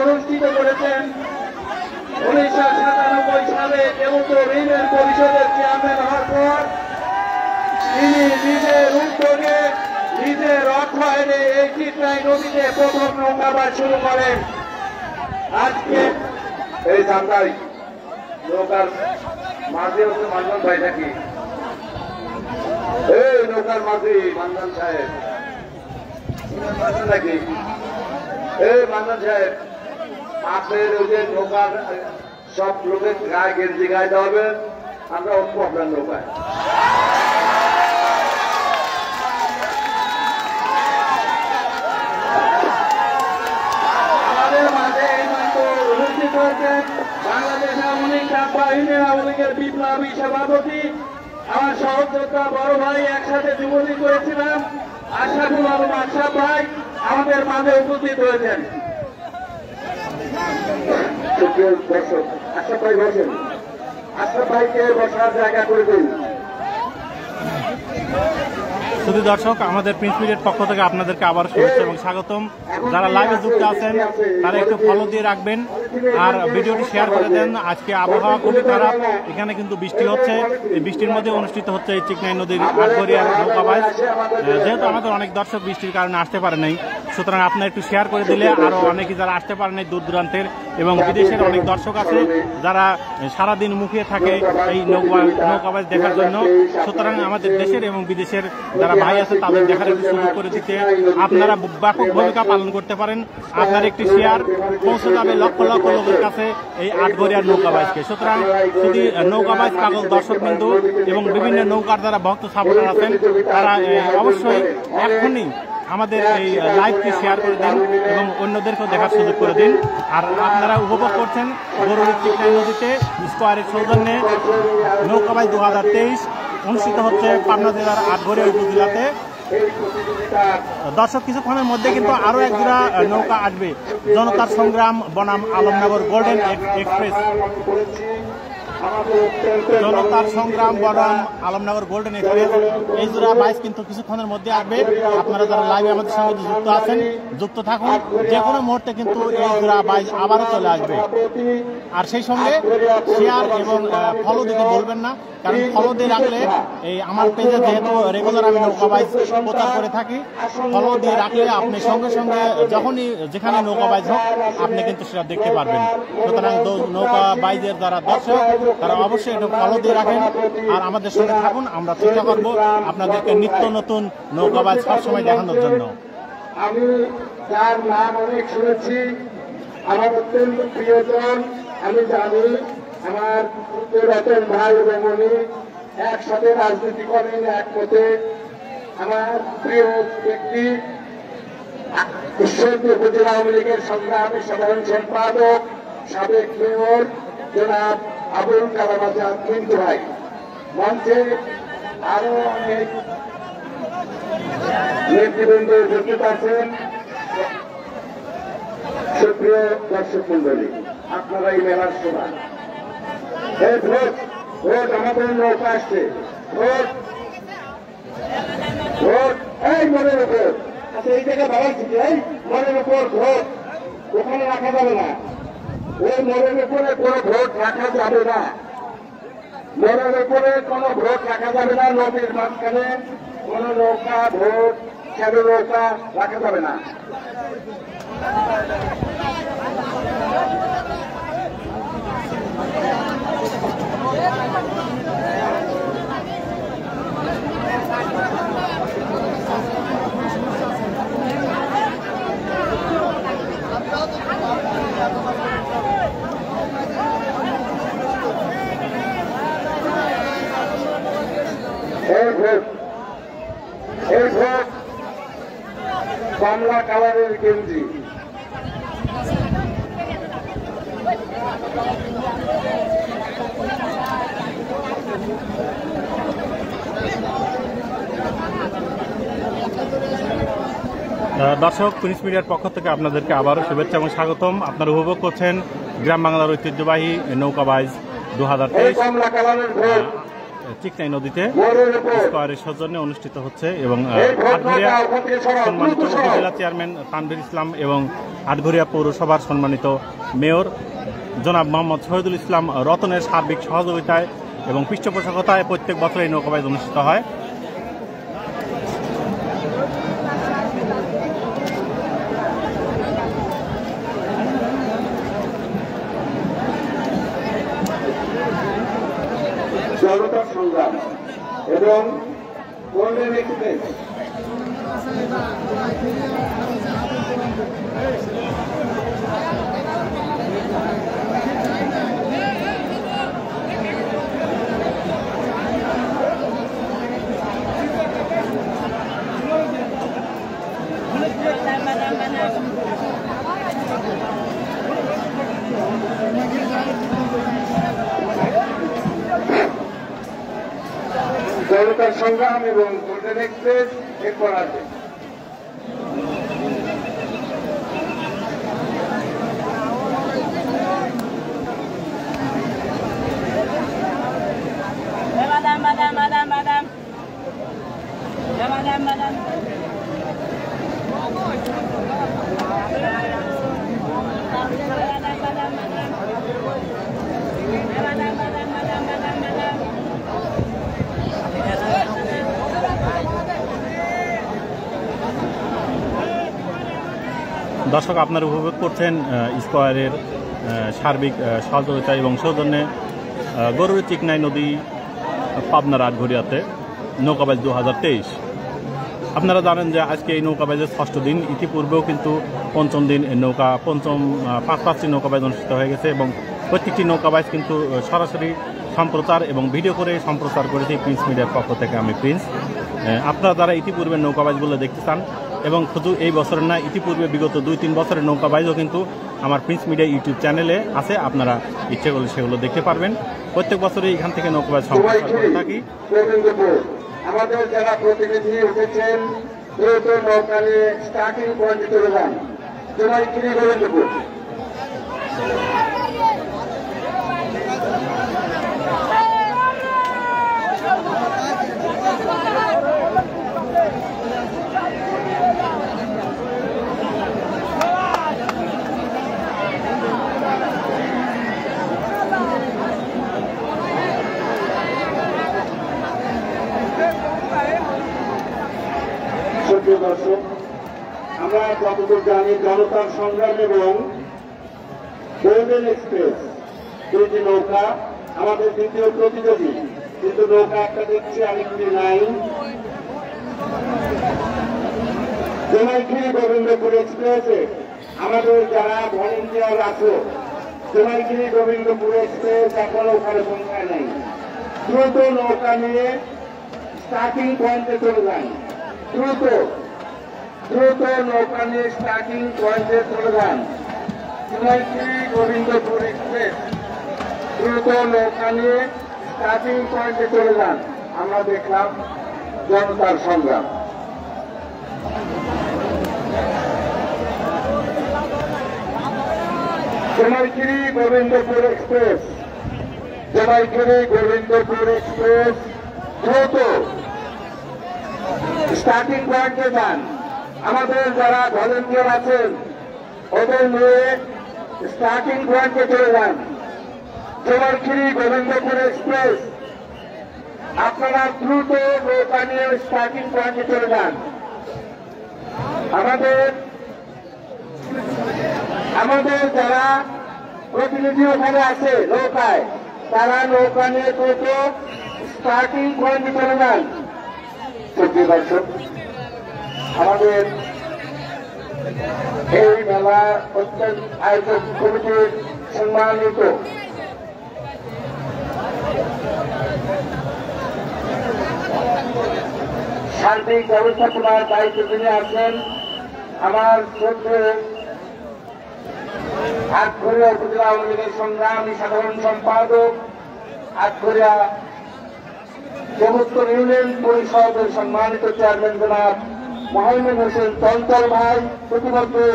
অনুষ্ঠিত করেছেন উনিশশো সাতানব্বই সালে দেবত ঋণের পরিষদের চেয়ারম্যান হওয়ার পর তিনি নিজের উদ্যোগে, নিজের অর্থায়নে এই চিত্রাই নদীতে প্রথম নৌকাবাদ শুরু করেন আজকে এই জানতাই নৌকার মাঝে হচ্ছে মানবান ভাই নাকি? এই নৌকার মাঝে মানবান সাহেব। নাকি? এই মানবান সাহেব আপনার ওই যে নৌকার সব লোকের গায়ে গেঞ্জি গায়ে দেওয়া আমরা অল্প আপনার নৌকায় আমাদের মাঝে এই মাত্র উপস্থিত হয়েছেন বাংলাদেশ আওয়ামী লীগ আওয়ামী লীগের বিপ্লবী সভাপতি। আমার সহযোদ্ধা বড় ভাই একসাথে যুবতী করেছিলাম। আশরাফুল আলম আশরাফ ভাই আমাদের মাঝে উপস্থিত হয়েছেন। দর্শক ভাই বসেন। আশরাফ ভাইকে বসার জায়গা করে দিন। শুধু দর্শক, আমাদের প্রিন্স পক্ষ থেকে আপনাদেরকে আবার শুভেচ্ছা এবং স্বাগতম। যারা লাইভে যুক্ত আছেন, তারা একটু ফলো দিয়ে রাখবেন। আর ভিডিওটি শেয়ার করে দেন। আজকে আবহাওয়া খুবই খারাপ। এখানে কিন্তু বৃষ্টি হচ্ছে। এই বৃষ্টির মধ্যে অনুষ্ঠিত হচ্ছে এই চিকনাই নদীর আটগরিয়ার নৌকাবাজ যেহেতু আমাদের অনেক দর্শক বৃষ্টির কারণে আসতে পারে নাই, সুতরাং আপনারা একটু শেয়ার করে দিলে আরও অনেকে যারা আসতে পারে নাই দূর দূরান্তের এবং বিদেশের অনেক দর্শক আছে, যারা সারাদিন মুখিয়ে থাকে এই নৌকা নৌকাবাজ দেখার জন্য। সুতরাং আমাদের দেশের এবং বিদেশের যারা ভাই আছে তাদের দেখার একটু সুযোগ করে দিতে। আপনারা ব্যাপক ভূমিকা পালন করতে পারেন। আপনার একটি শেয়ার পৌঁছে যাবে লক্ষ লক্ষ লোকের কাছে এই আটঘরিয়ার নৌকাবাজকে সুতরাং শুধু নৌকাবাজ কাগজ দর্শক বিন্দু এবং বিভিন্ন নৌকার যারা ভক্ত সাপোর্টার আছেন, তারা অবশ্যই এখনই আমাদের এই লাইভটি শেয়ার করে দিন এবং অন্যদেরকেও দেখার সুযোগ করে দিন। আর আপনারা উপভোগ করছেন গরুর চিকনাই নদীতে, স্কোয়ারের সৌজন্যে নৌকাবাই দু হাজার তেইশ অনুষ্ঠিত হচ্ছে পাবনা জেলার আটঘরিয়া উপজেলাতে। দর্শক, কিছুক্ষণের মধ্যে কিন্তু আরও এক জোড়া নৌকা আসবে। জনতার সংগ্রাম, বনাম আলমনগর গোল্ডেন এক্সপ্রেস। জনতার সংগ্রাম বনাম আলমনগর গোল্ডেন এক্সপ্রেস এই জোড়া বাইশ কিন্তু কিছুক্ষণের মধ্যে আসবে। আপনারা যারা লাইভে আমাদের সঙ্গে যুক্ত আছেন, যুক্ত থাকুন। যে কোনো মুহূর্তে কিন্তু এই জোড়া বাইশ আবারও চলে আসবে। আর সেই সঙ্গে শেয়ার এবং ফলো দিতে বলবেন না। কারণ ফলো দিয়ে রাখলে এই আমার পেজে যেহেতু রেগুলার আমি নৌকা বাইজ প্রচার করে থাকি ফলো দিয়ে রাখলে আপনি সঙ্গে সঙ্গে যখনই যেখানে নৌকা বাইজ হোক, আপনি কিন্তু সেটা দেখতে পারবেন। সুতরাং নৌকা বাইজের যারা দর্শক তারা অবশ্যই একটু ফলো দিয়ে রাখেন। আর আমাদের সঙ্গে থাকুন, আমরা চেষ্টা করব আপনাদেরকে নিত্য নতুন নৌকা বাইজ সবসময় দেখানোর জন্য। আমি তার নাম অনেক শুনেছি, আমার অত্যন্ত প্রিয়জন, আমি জানি আমার রতন ভাই এবং উনি একসাথে রাজনীতি করেন একমতে। আমার প্রিয় ব্যক্তি, ঈশ্বরদী উপজেলা আওয়ামী লীগের সংগ্রামী সাধারণ সম্পাদক, সাবেক মেয়র জনাব আবুল কালাম আজাদ মিন্টু ভাই, মঞ্চে আরও অনেক নেতৃবৃন্দ উপস্থিত আছেন। সুপ্রিয় দর্শক মন্ডলী আপনারা এই মেলার সময় ভোট ভোট আমাদের নৌকা আসছে। ভোট ভোট, এই মনের উপর। আচ্ছা এই জায়গায় বাড়াচ্ছি এই মনের উপর ভোট, ওখানে রাখা যাবে না। ওই মনের উপরে কোনো ভোট রাখা যাবে না। মনের উপরে কোনো ভোট রাখা যাবে না, নদীর মাঝখানে কোন নৌকা, ভোট কেন নৌকা রাখা যাবে না। এই ভোট এই ভোট কালারের গেঞ্জি দর্শক প্রিন্স মিডিয়ার পক্ষ থেকে আপনাদেরকে আবারও শুভেচ্ছা এবং স্বাগতম। আপনারা উপভোগ করছেন গ্রাম বাংলার ঐতিহ্যবাহী নৌকাবাইজ দু হাজার তেইশ। চিকনাই নদীতে পুষ্পার স্কোয়ারের সৌজন্যে অনুষ্ঠিত হচ্ছে এবং আটঘরিয়া সম্মানিত উপজেলা চেয়ারম্যান তানভীর ইসলাম এবং আটঘরিয়া পৌরসভার সম্মানিত মেয়র জনাব মোহাম্মদ শহীদুল ইসলাম রতনের সার্বিক সহযোগিতায় এবং পৃষ্ঠপোষকতায় প্রত্যেক বছর এই নৌকাবাইজ অনুষ্ঠিত হয় জনতার সংগ্রাম এবং গোল্ডেন এক্সপ্রেস জনতার সংগ্রাম এবং গোল্ডেন এক্সপ্রেস এরপর আসবে। দর্শক আপনারা উপভোগ করছেন স্কোয়ারের সার্বিক সহযোগিতা এবং সৌজন্যে গরুর চিকনাই নদী পাবনার আটঘরিয়াতে নৌকাবাজ দু হাজার তেইশ। আপনারা জানেন যে আজকে এই নৌকাবাজের ষষ্ঠ দিন, ইতিপূর্বেও কিন্তু পঞ্চম দিন নৌকা, পঞ্চম পাঁচ পাঁচটি নৌকাবাজ অনুষ্ঠিত হয়ে গেছে এবং প্রত্যেকটি নৌকাবাজ কিন্তু সরাসরি সম্প্রচার এবং ভিডিও করে সম্প্রচার করেছি প্রিন্স মিডিয়ার পক্ষ থেকে আমি প্রিন্স আপনারা যারা ইতিপূর্বে নৌকাবাজগুলো দেখতে চান এবং শুধু এই বছরের না ইতিপূর্বে বিগত দুই তিন বছরের নৌকা বাইজও কিন্তু আমার প্রিন্স মিডিয়া ইউটিউব চ্যানেলে আছে। আপনারা ইচ্ছে করলে সেগুলো দেখতে পারবেন। প্রত্যেক বছরই এখান থেকে নৌকাবাজ সম্প্রচার করে থাকি। আমাদের যারা প্রতিনিধি এসেছেন দ্রুত নৌকা নিয়ে স্টার্টিং পয়েন্টে চলে যান। সুপ্রিয় দর্শক আমরা যতদূর জানি জনতার সংগ্রাম এবং গোল্ডেন এক্সপ্রেস দুইটি নৌকা, আমাদের দ্বিতীয় প্রতিযোগী। কিন্তু নৌকা একটা দেখছি, আরেকটি নাই। জমাইখিরি গোবিন্দপুর এক্সপ্রেসে আমাদের যারা ভলেন্টিয়ার আছো জমাইখিরি গোবিন্দপুর এক্সপ্রেস এখনও ওখানে পৌঁছায় নাই। দ্রুত নৌকা নিয়ে স্টার্টিং পয়েন্টে চলে যান দ্রুত দ্রুত নৌকা নিয়ে স্টার্টিং পয়েন্টে চলে যান। জমাইখিরি গোবিন্দপুর এক্সপ্রেস দ্রুত নৌকা নিয়ে স্টার্টিং পয়েন্টে চলে যান। আমরা দেখলাম জনতার সংগ্রাম। জমাইখিরি গোবিন্দপুর এক্সপ্রেস জমাইখিরি গোবিন্দপুর এক্সপ্রেস দ্রুত স্টার্টিং পয়েন্টে যান। আমাদের যারা ভলেন্টিয়ার আছেন, ওদের নিয়ে স্টার্টিং পয়েন্টে চলে যান। জমাইখিরি গোবিন্দপুর এক্সপ্রেস আপনারা দ্রুত নৌকা নিয়ে স্টার্টিং পয়েন্টে চলে যান। আমাদের আমাদের যারা প্রতিনিধি ওখানে আছে নৌকায়, তারা নৌকা নিয়ে দ্রুত স্টার্টিং পয়েন্টে চলে যান। দর্শক আমাদের এই মেলা অত্যন্ত আয়োজক কমিটির সম্মানিত। সার্বিক ব্যবস্থাপনার দায়িত্ব তিনি আছেন, আমার শ্রদ্ধে আটঘরিয়া উপজেলা আওয়ামী লীগের সংগ্রামী সাধারণ সম্পাদক, আটঘরিয়া দেবোত্তর ইউনিয়ন পরিষদের সম্মানিত চেয়ারম্যান জনাব মোহাম্মদ হোসেন চঞ্চল ভাই প্রতিমধ্যে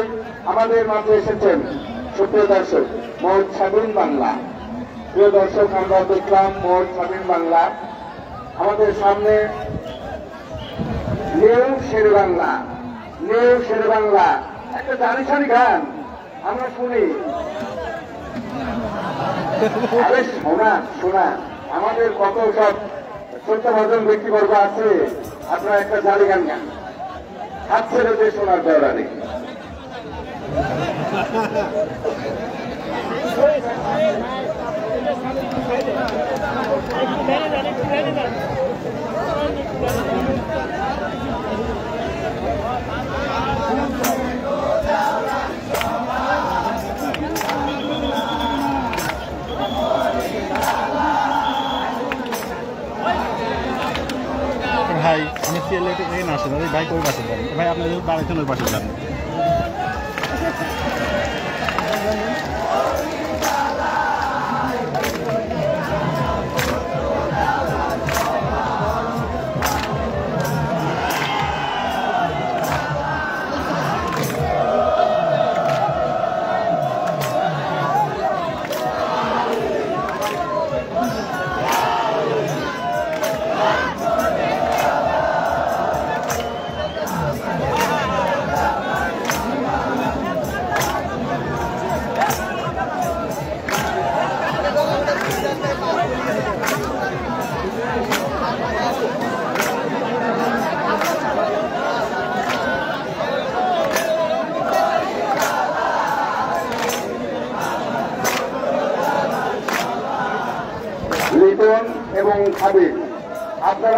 আমাদের মাঝে এসেছেন। সুপ্রিয় দর্শক, মোট স্বাধীন বাংলা। প্রিয় দর্শক, আমরা দেখলাম মোট স্বাধীন বাংলা। আমাদের সামনে নিউ শের বাংলা। নিউ শের বাংলা। একটা জানিসানি গান, আমরা শুনি। শোনা শোনা। আমাদের কত সব সত্য ভজন ব্যক্তিবর্গ আছে, আপনারা একটা জালি গান গান। হাত ছেড়ে দিয়ে শোনার দরকার নেই ভাই আমি সিএলএ এখানে আসেন আরে ভাই কই পাশে যান ভাই, আপনি যদি দাঁড়াইছেন ওই পাশে যান।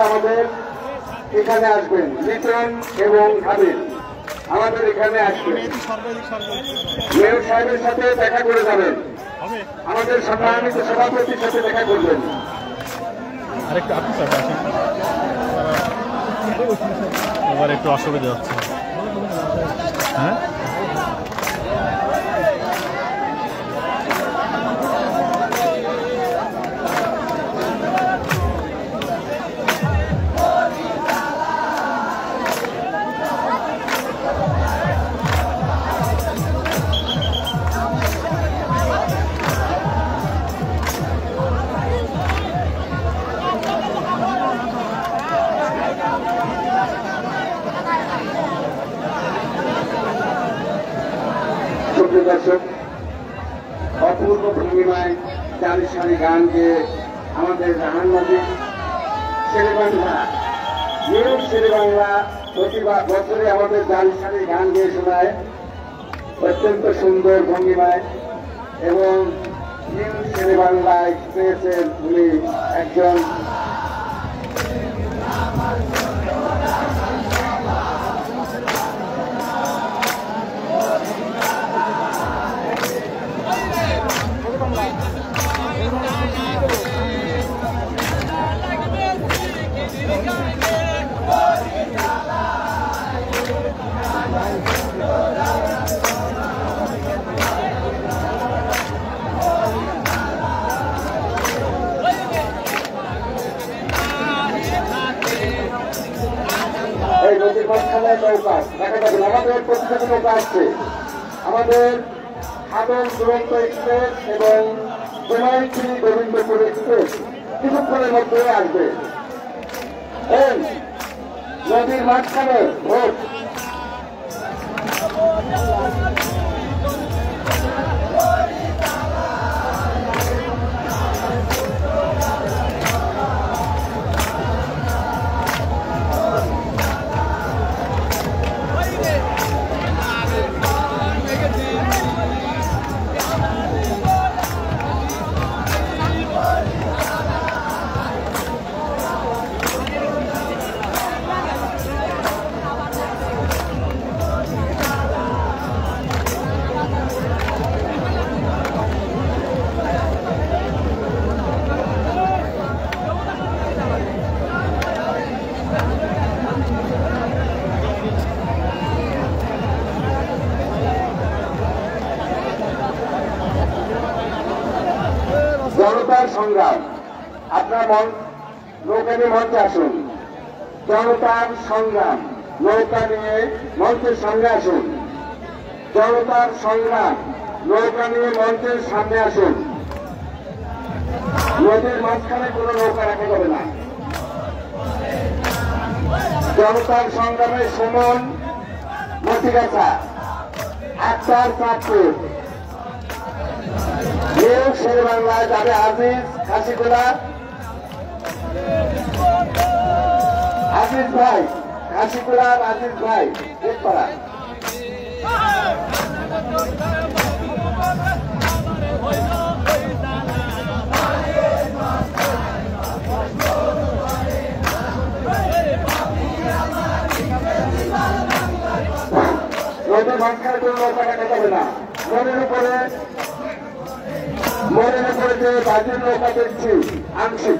আমাদের এখানে আসবেন, লিটন এবং হাবিব আমাদের এখানে আসবেন। মেয়র সাহেবের সাথে দেখা করে যাবেন। আমাদের সম্মানিত সভাপতির সাথে দেখা করবেন। আরেকটু আপনি একটু অসুবিধা হচ্ছে। হ্যাঁ? সুপ্রিয় দর্শক অপূর্ব ভঙ্গিমায় চারি সারি গান গেয়ে আমাদের নদী শেরে বাংলা নিউ শেরে বাংলা প্রতিবার বছরে আমাদের চারি সারি গান গেয়ে শোনায়। অত্যন্ত সুন্দর ভঙ্গিমায় এবং নিউ শেরে বাংলা এক্সপ্রেসের উনি একজন আমাদের প্রতিযোগী নৌকা আসছে আমাদের হাদল দুরন্ত এক্সপ্রেস এবং কুমারী গোবিন্দপুর এক্সপ্রেস কিছুক্ষণের মধ্যে আসবে। নদীর মাঝখানে ভোট। জনতার সংগ্রাম। নৌকা নিয়ে মঞ্চের সামনে আসুন। জনতার সংগ্রাম। নৌকা নিয়ে মঞ্চের সামনে আসুন। নদীর মাঝখানে কোনো নৌকা রাখা যাবে না। জনতার সংগ্রামে সুমন মতিগাছা, আক্তার চাঁদপুর। নিউ শের বাংলায় যাবে আজিজ কাশিগোলা আজিজ ভাই কাশিগোলার আজিজ ভাই দেখপাড়া নদীর মাঝখানে কোনো নৌকা রাখা যাবে না। মনের উপরে মনের উপরে যে বাজির নৌকা দেখছি আংশিক।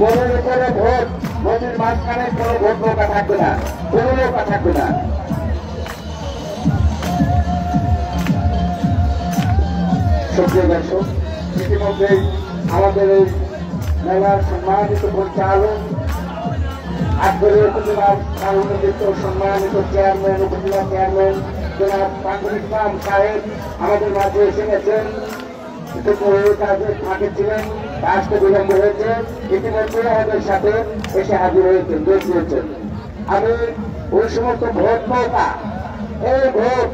মনের উপরে ভোট মাঝখানে কোনো ভোট নৌকা থাকবে না, কোনো নৌকা থাকবে না। সুপ্রিয় দর্শক আমাদের এই মেলার সম্মানিত পরিচালক আগ্রহী উপজেলার সাংগঠনিক সম্মানিত চেয়ারম্যান, উপজেলা চেয়ারম্যান জনাব পাকুল ইসলাম সাহেব আমাদের মাঝে এসে গেছেন। ফাঁকে ছিলেন আসতে বিলম্ব হয়েছে। ইতিমধ্যে আমাদের সাথে এসে হাজির হয়েছেন, যোগ আমি ওই সমস্ত ভোট নৌকা, এই ভোট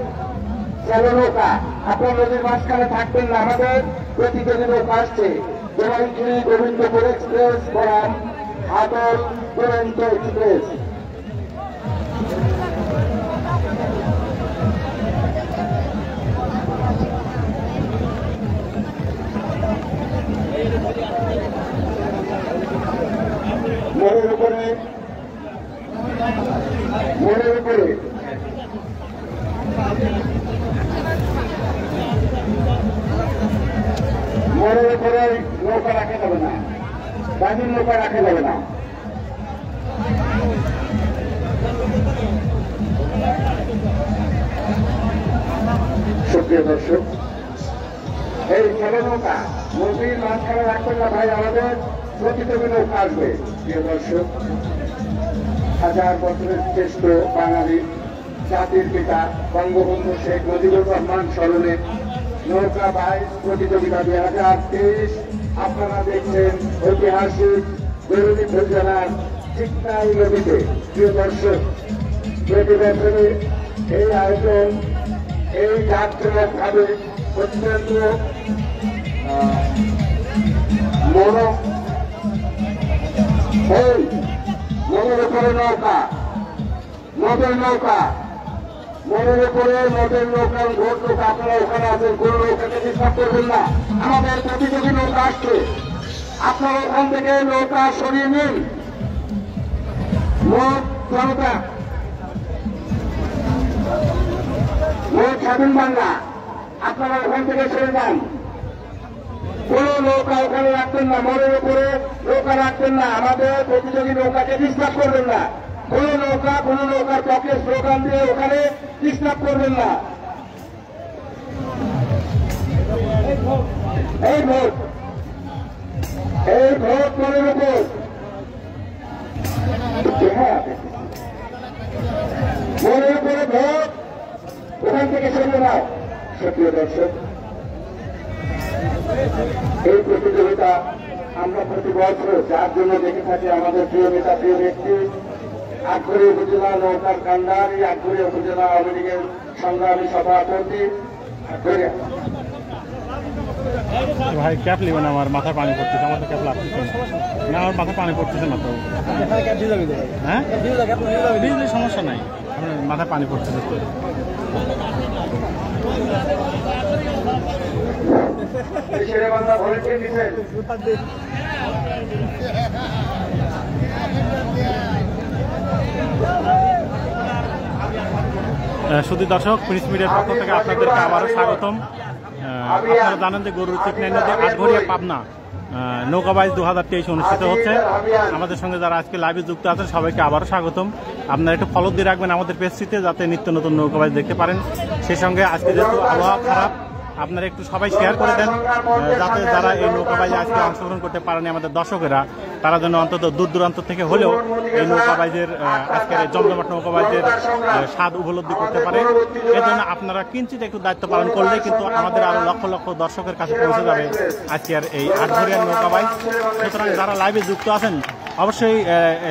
চালু নৌকা, আপনার নদীর মাঝখানে থাকবেন না আমাদের প্রতিযোগী নৌকা আসছে। যেমনকি গোবিন্দপুর এক্সপ্রেস বরাম আদল দুরন্ত এক্সপ্রেস। উপরে মোড়ের উপরে। মোড়ের উপরে নৌকা রাখা যাবে না। দামির নৌকা রাখা যাবে না। সুপ্রিয় দর্শক, এই ছেলে নৌকা, নদীর মাঝখানে রাখবেন না ভাই, আমাদের প্রতিযোগী নৌকা আসবে। প্রিয় দর্শক হাজার বছরের শ্রেষ্ঠ বাঙালি জাতির পিতা বঙ্গবন্ধু শেখ মুজিবুর রহমান স্মরণে নৌকা বাইশ প্রতিযোগিতা দুই হাজার তেইশ আপনারা দেখছেন ঐতিহাসিক গরুলি জেলার চিকনাই নদীতে। প্রিয় দর্শক প্রতি বছরে এই আয়োজন এই জাতজনক অত্যন্ত আহ, এই মনের উপরে নৌকা, নদের নৌকা, মনের উপরে নদের নৌকা ভোট নৌকা, আপনারা ওখানে আছেন কোন নৌকাকে ডিস্টার্ব করবেন না। আমাদের প্রতিযোগী নৌকা আসছে। আপনারা ওখান থেকে নৌকা সরিয়ে নিন। মোট জনতা, মোট স্বাধীন বাংলা, আপনারা ওখান থেকে সরে যান। কোন নৌকা ওখানে রাখবেন না, মনের উপরে নৌকা রাখবেন না, আমাদের প্রতিযোগী নৌকাকে ডিস্টার্ব করবেন না। কোন নৌকা, কোন নৌকার পক্ষে স্লোগান দিয়ে ওখানে ডিস্টার্ব করবেন না। এই ভোট এই ভোট মনের উপর। মনের উপরে ভোট, ওখান থেকে সরিয়ে নাও। সক্রিয় দর্শক। এই প্রতিযোগিতা আমরা প্রতি বছর যার জন্য দেখে থাকি আমাদের প্রিয় নেতা প্রিয় ব্যক্তি আগ্রহী উপজেলা নৌকার কান্ডার আগ্রহী উপজেলা আওয়ামী লীগের সংগ্রামী সভাপতি। ভাই ক্যাপ লিবেন আমার মাথায় পানি পড়তেছে আমার তো ক্যাপ লাগতেছে না। আমার মাথায় পানি পড়তেছে না তো। হ্যাঁ? বিজলি সমস্যা নাই। আমার মাথায় পানি পড়তেছে তো শেরে বাংলা ভলেন্টিয়ার দিচ্ছেন শুধু দর্শক প্রিন্স মিডিয়ার পক্ষ থেকে আপনাদেরকে আবারও স্বাগতম। আপনারা জানেন যে গরুর চিকনাই নদী আটঘরিয়া পাবনা নৌকাবাইজ দু হাজার তেইশ অনুষ্ঠিত হচ্ছে। আমাদের সঙ্গে যারা আজকে লাইভে যুক্ত আছেন, সবাইকে আবারও স্বাগতম। আপনারা একটু ফলো দিয়ে রাখবেন আমাদের পেজটিতে যাতে নিত্য নতুন নৌকাবাইজ দেখতে পারেন। সেই সঙ্গে আজকে যেহেতু আবহাওয়া খারাপ আপনারা একটু সবাই শেয়ার করে দেন যাতে যারা এই নৌকাবাইজে আজকে অংশগ্রহণ করতে পারেনি আমাদের দর্শকেরা তারা যেন অন্তত দূর দূরান্ত থেকে হলেও এই নৌকাবাইজের আহ, আজকের এই জমজমাট নৌকাবাইজের আহ, স্বাদ উপলব্ধি করতে পারে। এজন্য আপনারা কিঞ্চিত একটু দায়িত্ব পালন করলে কিন্তু আমাদের আরও লক্ষ লক্ষ দর্শকের কাছে পৌঁছে যাবে আজকের এই আটঘরিয়ার নৌকাবাইজ সুতরাং যারা লাইভে যুক্ত আছেন অবশ্যই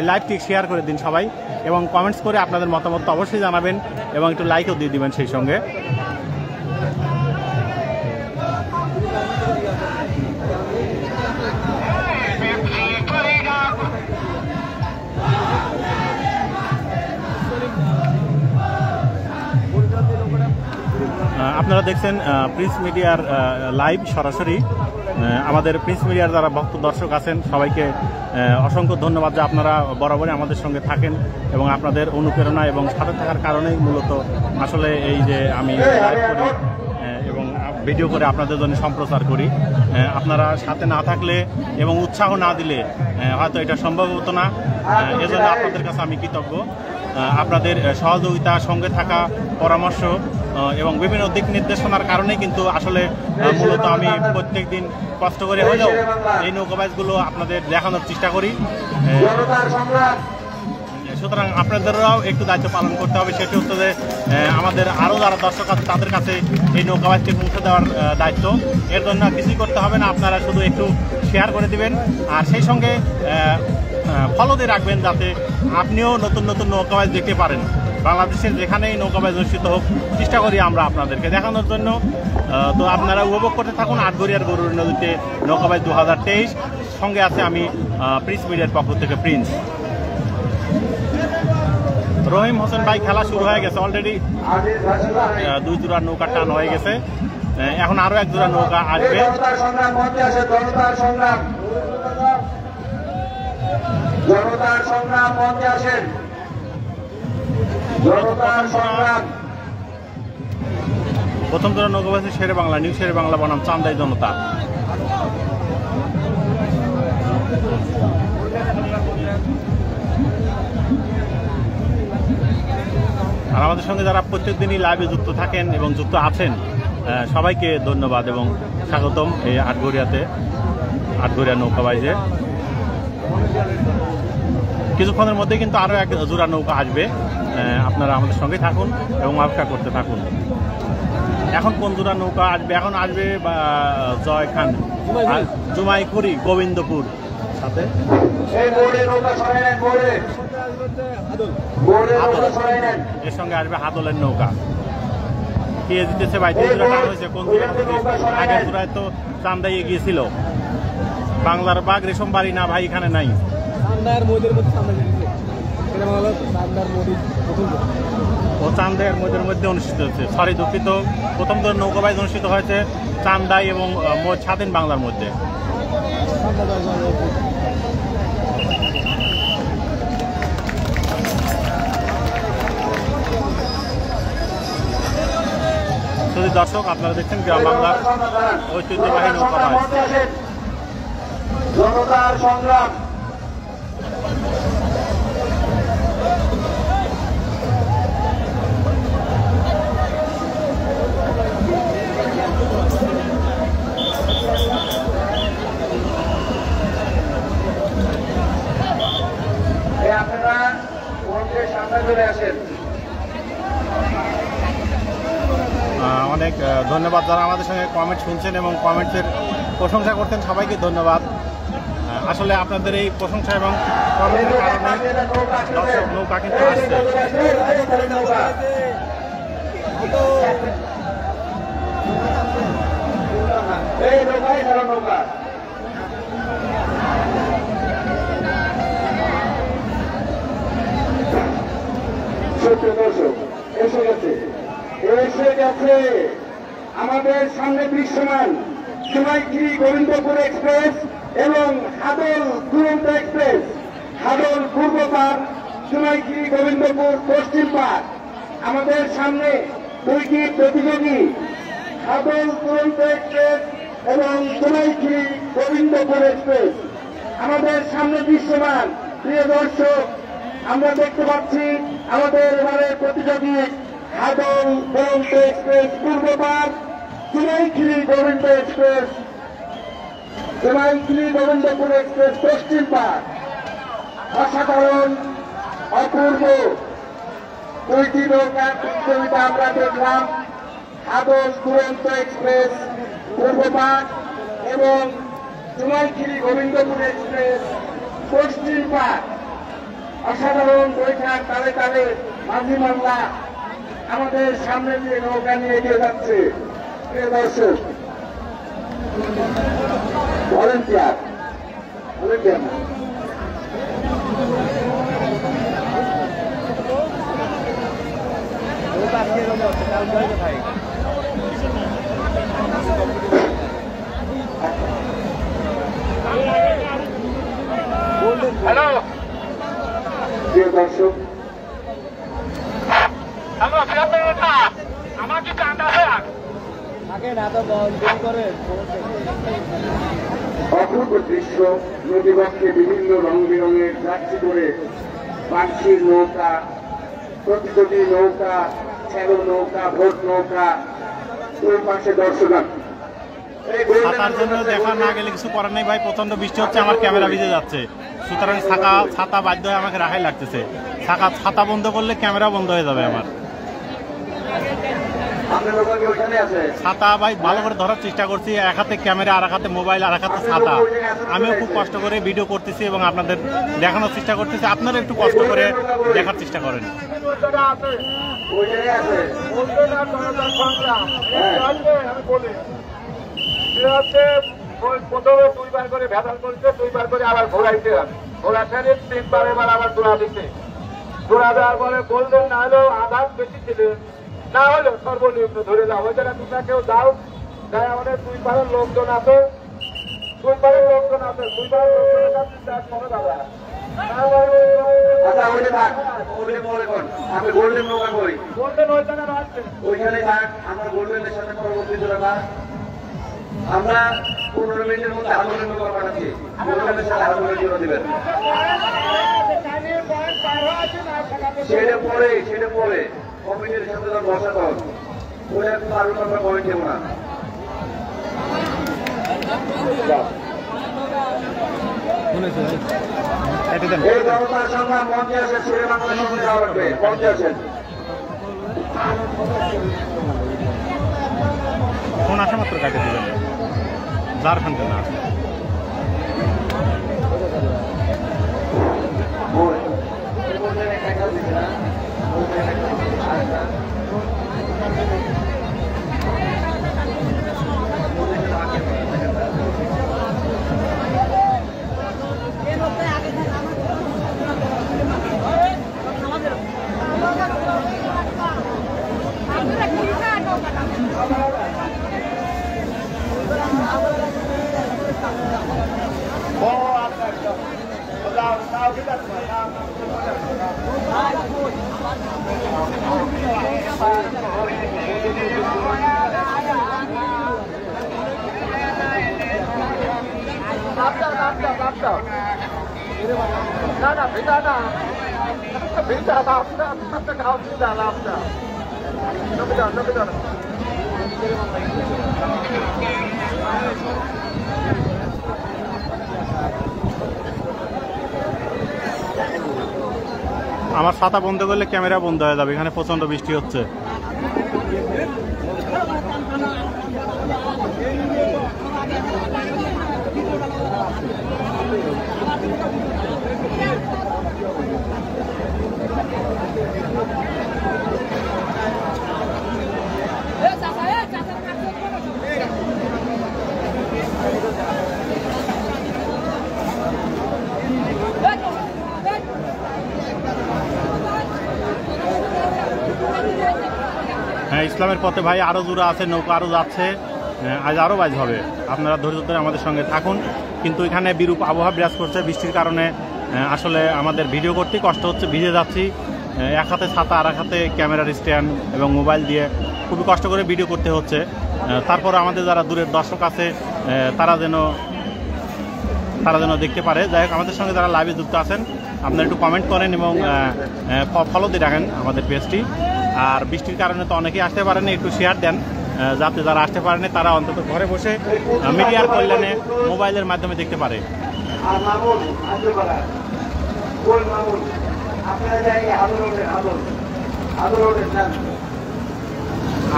লাইভটি শেয়ার করে দিন সবাই এবং কমেন্টস করে আপনাদের মতামত অবশ্যই জানাবেন এবং একটু লাইকও দিয়ে দিবেন সেই সঙ্গে। আপনারা দেখছেন প্রিন্স মিডিয়ার লাইভ সরাসরি। আমাদের প্রিন্স মিডিয়ার যারা ভক্ত দর্শক আছেন, সবাইকে অসংখ্য ধন্যবাদ যে আপনারা বরাবরই আমাদের সঙ্গে থাকেন এবং আপনাদের অনুপ্রেরণা এবং সাথে থাকার কারণেই মূলত আসলে এই যে আমি লাইভ করি এবং ভিডিও করে আপনাদের জন্য সম্প্রচার করি। আপনারা সাথে না থাকলে এবং উৎসাহ না দিলে হয়তো এটা সম্ভব হতো না। এজন্য আপনাদের কাছে আমি কৃতজ্ঞ। আপনাদের সহযোগিতা সঙ্গে থাকা পরামর্শ এবং বিভিন্ন দিক নির্দেশনার কারণেই কিন্তু আসলে মূলত আমি প্রত্যেক দিন কষ্ট করে হলেও এই নৌকাবাজগুলো আপনাদের দেখানোর চেষ্টা করি। সুতরাং আপনাদেরও একটু দায়িত্ব পালন করতে হবে, সেটি হচ্ছে যে আমাদের আরও যারা দর্শক আছে, তাদের কাছে এই নৌকাবাজকে পৌঁছে দেওয়ার দায়িত্ব। এর জন্য কিছুই করতে হবে না, আপনারা শুধু একটু শেয়ার করে দিবেন। আর সেই সঙ্গে ফলো দিয়ে রাখবেন যাতে আপনিও নতুন নতুন নৌকাবাজ দেখতে পারেন। বাংলাদেশের যেখানেই নৌকাবাজ অনুষ্ঠিত হোক, চেষ্টা করি আমরা আপনাদেরকে দেখানোর জন্য। তো আপনারা উপভোগ করতে থাকুন আটগড়িয়ার গরুর নদীতে নৌকাবাজ দু হাজার তেইশ। সঙ্গে আছে আমি প্রিন্স মিডিয়ার পক্ষ থেকে প্রিন্স রহিম হোসেন ভাই, খেলা শুরু হয়ে গেছে অলরেডি দুই জোড়া নৌকা টান হয়ে গেছে। এখন আরও এক জোড়া নৌকা আসবে। জনতার সংগ্রাম আসেন। প্রথম জোড়া নৌকা বাসে শেরে বাংলা, নিউ শেরে বাংলা বনাম চান্দাই জনতা। আর আমাদের সঙ্গে যারা প্রত্যেক দিনই লাইভে যুক্ত থাকেন এবং যুক্ত আছেন সবাইকে ধন্যবাদ এবং স্বাগতম এই আটঘরিয়াতে, আটঘরিয়া নৌকা বাইজে কিছুক্ষণের মধ্যে কিন্তু আরও এক জোড়া নৌকা আসবে। আপনারা আমাদের সঙ্গে থাকুন এবং অপেক্ষা করতে থাকুন। এখন কোন জোড়া নৌকা আসবে এখন আসবে বা জয় খান জুমাইকুড়ি গোবিন্দপুর। সাথে? এর সঙ্গে আসবে হাতলের নৌকা। কে জিতেছে ভাই? তিন জোড়া হয়েছে কোন আগের জোড়ায় তো চান্দাই গিয়েছিল বাংলার বাঘ রেশম বাড়ি না ভাই এখানে নাই। চান্দার মোদের মধ্যে চান্দা এটা হলো চান্দার মোদির প্রথম ও মধ্যে অনুষ্ঠিত হচ্ছে সরি দুঃখিত। প্রথম তো নৌকাবাইজ অনুষ্ঠিত হয়েছে চান্দাই এবং স্বাধীন বাংলার মধ্যে। শুধু দর্শক আপনারা দেখছেন গ্রাম বাংলার ঐতিহ্যবাহী মঞ্চে জনতার সংগ্রাম। অনেক ধন্যবাদ যারা আমাদের সঙ্গে কমেন্ট শুনছেন এবং কমেন্টসের প্রশংসা করতেন সবাইকে ধন্যবাদ। আসলে আপনাদের এই প্রশংসা এবং কমেন্টের কারণে দর্শক নৌকা কিন্তু আসছে। এই নৌকা। সত্য দর্শক, এসে গেছে এসে গেছে আমাদের সামনে দৃশ্যমান সুমাইগিরি গোবিন্দপুর এক্সপ্রেস এবং হাদল দুরন্ত এক্সপ্রেস। হাদল পূর্ব পার সুমাইগিরি গোবিন্দপুর পশ্চিম পার। আমাদের সামনে দুইটি প্রতিযোগী, হাদল দুরন্ত এক্সপ্রেস এবং সুমাইগিরি গোবিন্দপুর এক্সপ্রেস। আমাদের সামনে দৃশ্যমান, প্রিয় দর্শক আমরা দেখতে পাচ্ছি আমাদের এবারের প্রতিযোগী হাদল দুরন্ত এক্সপ্রেস পূর্ব পার সুমাইগিরি গোবিন্দ এক্সপ্রেস। সুমাইগিরি গোবিন্দপুর এক্সপ্রেস পশ্চিম পার। অসাধারণ অপূর্ব দুইটি নৌকার প্রতিযোগিতা আমরা দেখলাম। আদল দুরন্ত এক্সপ্রেস পূর্বপাট এবং জুমাইখিরি গোবিন্দপুর এক্সপ্রেস পশ্চিম পাট অসাধারণ বৈঠক তালে তালে মাঝি মামলা আমাদের সামনে দিয়ে নৌকা নিয়ে এগিয়ে যাচ্ছে দর্শক, ভলেন্টিয়ার ভলেন্টিয়ার কাল। হ্যালো প্রিয় দর্শক অপূর্ব দৃশ্য নদীবক্ষে বিভিন্ন রং বেরঙের যাত্রী করে পাখির নৌকা প্রতিযোগী নৌকা শ্যালো নৌকা ভোট নৌকা দুই পাশে দর্শক এই golden জন্য নৌকাতে দেখা না গেলে কিছু করার নেই ভাই প্রচণ্ড বৃষ্টি হচ্ছে আমার ক্যামেরা ভিজে যাচ্ছে। সুতরাং ছাতা ছাতা বাধ্য হয়ে আমাকে রাখাই লাগতেছে। ছাতা ছাতা বন্ধ করলে ক্যামেরা বন্ধ হয়ে যাবে আমার। ছাতা ভাই, ভালো করে ধরার চেষ্টা করছি। এক হাতে ক্যামেরা, আর এক হাতে মোবাইল, আর এক হাতে ছাতা। আমিও খুব কষ্ট করে ভিডিও করতেছি এবং আপনাদের দেখানোর চেষ্টা করতেছি। আপনারা একটু কষ্ট করে দেখার চেষ্টা করেন। আছে প্রথমে দুইবার করে ভেদাল করছে দুইবার করে আবার ঘোরাইতে হবে। ঘোরাতে তিনবার এবার আবার দোড়া দিতে। দোড়া দেওয়ার পরে গোল্ডেন না হলেও আধার বেশি ছিল না হলেও সর্বনিম্ন ধরে দাও। ওই জায়গায় তোমরা কেউ দাও তাই আমাদের দুই পারের লোকজন আছে। দুই পারের লোকজন আছে দুই পারের লোকজনের কাছে চার করে দাদা আচ্ছা ওইখানে থাক আমরা গোল্ডেনের সাথে পরবর্তী জোড়াটা আমরা পনেরো মিনিটের মধ্যে হালুনের নৌকা পাঠাচ্ছি। গোল্ডেনের সাথে হালুনের জোড়া দিবেন। সেটা পরে সেটা পরে। কমিটির সাথে যখন বসা তখন ওই একটু আরও আমরা পয়েন্ট দেবো না। এই বাংলা সঙ্গে যাওয়া লাগবে। মঞ্চে আছেন ফোন আসা মাত্র কাটে দিবেন। খান না আসে। ওই। এই গোল্ডেন একটা কাজ দিছে না? গোল্ডেন একটা আচ্ছা। না না ভিটা না ভিটা না আপনার আপনার খাওয়া ভিটা না আপনার নবিদা নবিদা আমার ছাতা বন্ধ করলে ক্যামেরা বন্ধ হয়ে যাবে এখানে প্রচণ্ড বৃষ্টি হচ্ছে। ইসলামের পথে ভাই আরও জোড়া আছে, নৌকা আরও যাচ্ছে। আজ আরও বাজ হবে। আপনারা ধৈর্য ধরে আমাদের সঙ্গে থাকুন। কিন্তু এখানে বিরূপ আবহাওয়া বিরাজ করছে বৃষ্টির কারণে। আসলে আমাদের ভিডিও করতে কষ্ট হচ্ছে, ভিজে যাচ্ছি। এক হাতে ছাতা, আর এক হাতে ক্যামেরার স্ট্যান্ড এবং মোবাইল দিয়ে খুবই কষ্ট করে ভিডিও করতে হচ্ছে। তারপর আমাদের যারা দূরের দর্শক আছে তারা যেন তারা যেন দেখতে পারে। যাই হোক, আমাদের সঙ্গে যারা লাইভে যুক্ত আছেন, আপনারা একটু কমেন্ট করেন এবং ফলো দিয়ে রাখেন আমাদের পেজটি আর বৃষ্টির কারণে তো অনেকেই আসতে পারেনি একটু শেয়ার দেন। যাতে যারা আসতে পারেনি তারা অন্তত ঘরে বসে মিডিয়ার কল্যাণে মোবাইলের মাধ্যমে দেখতে পারে।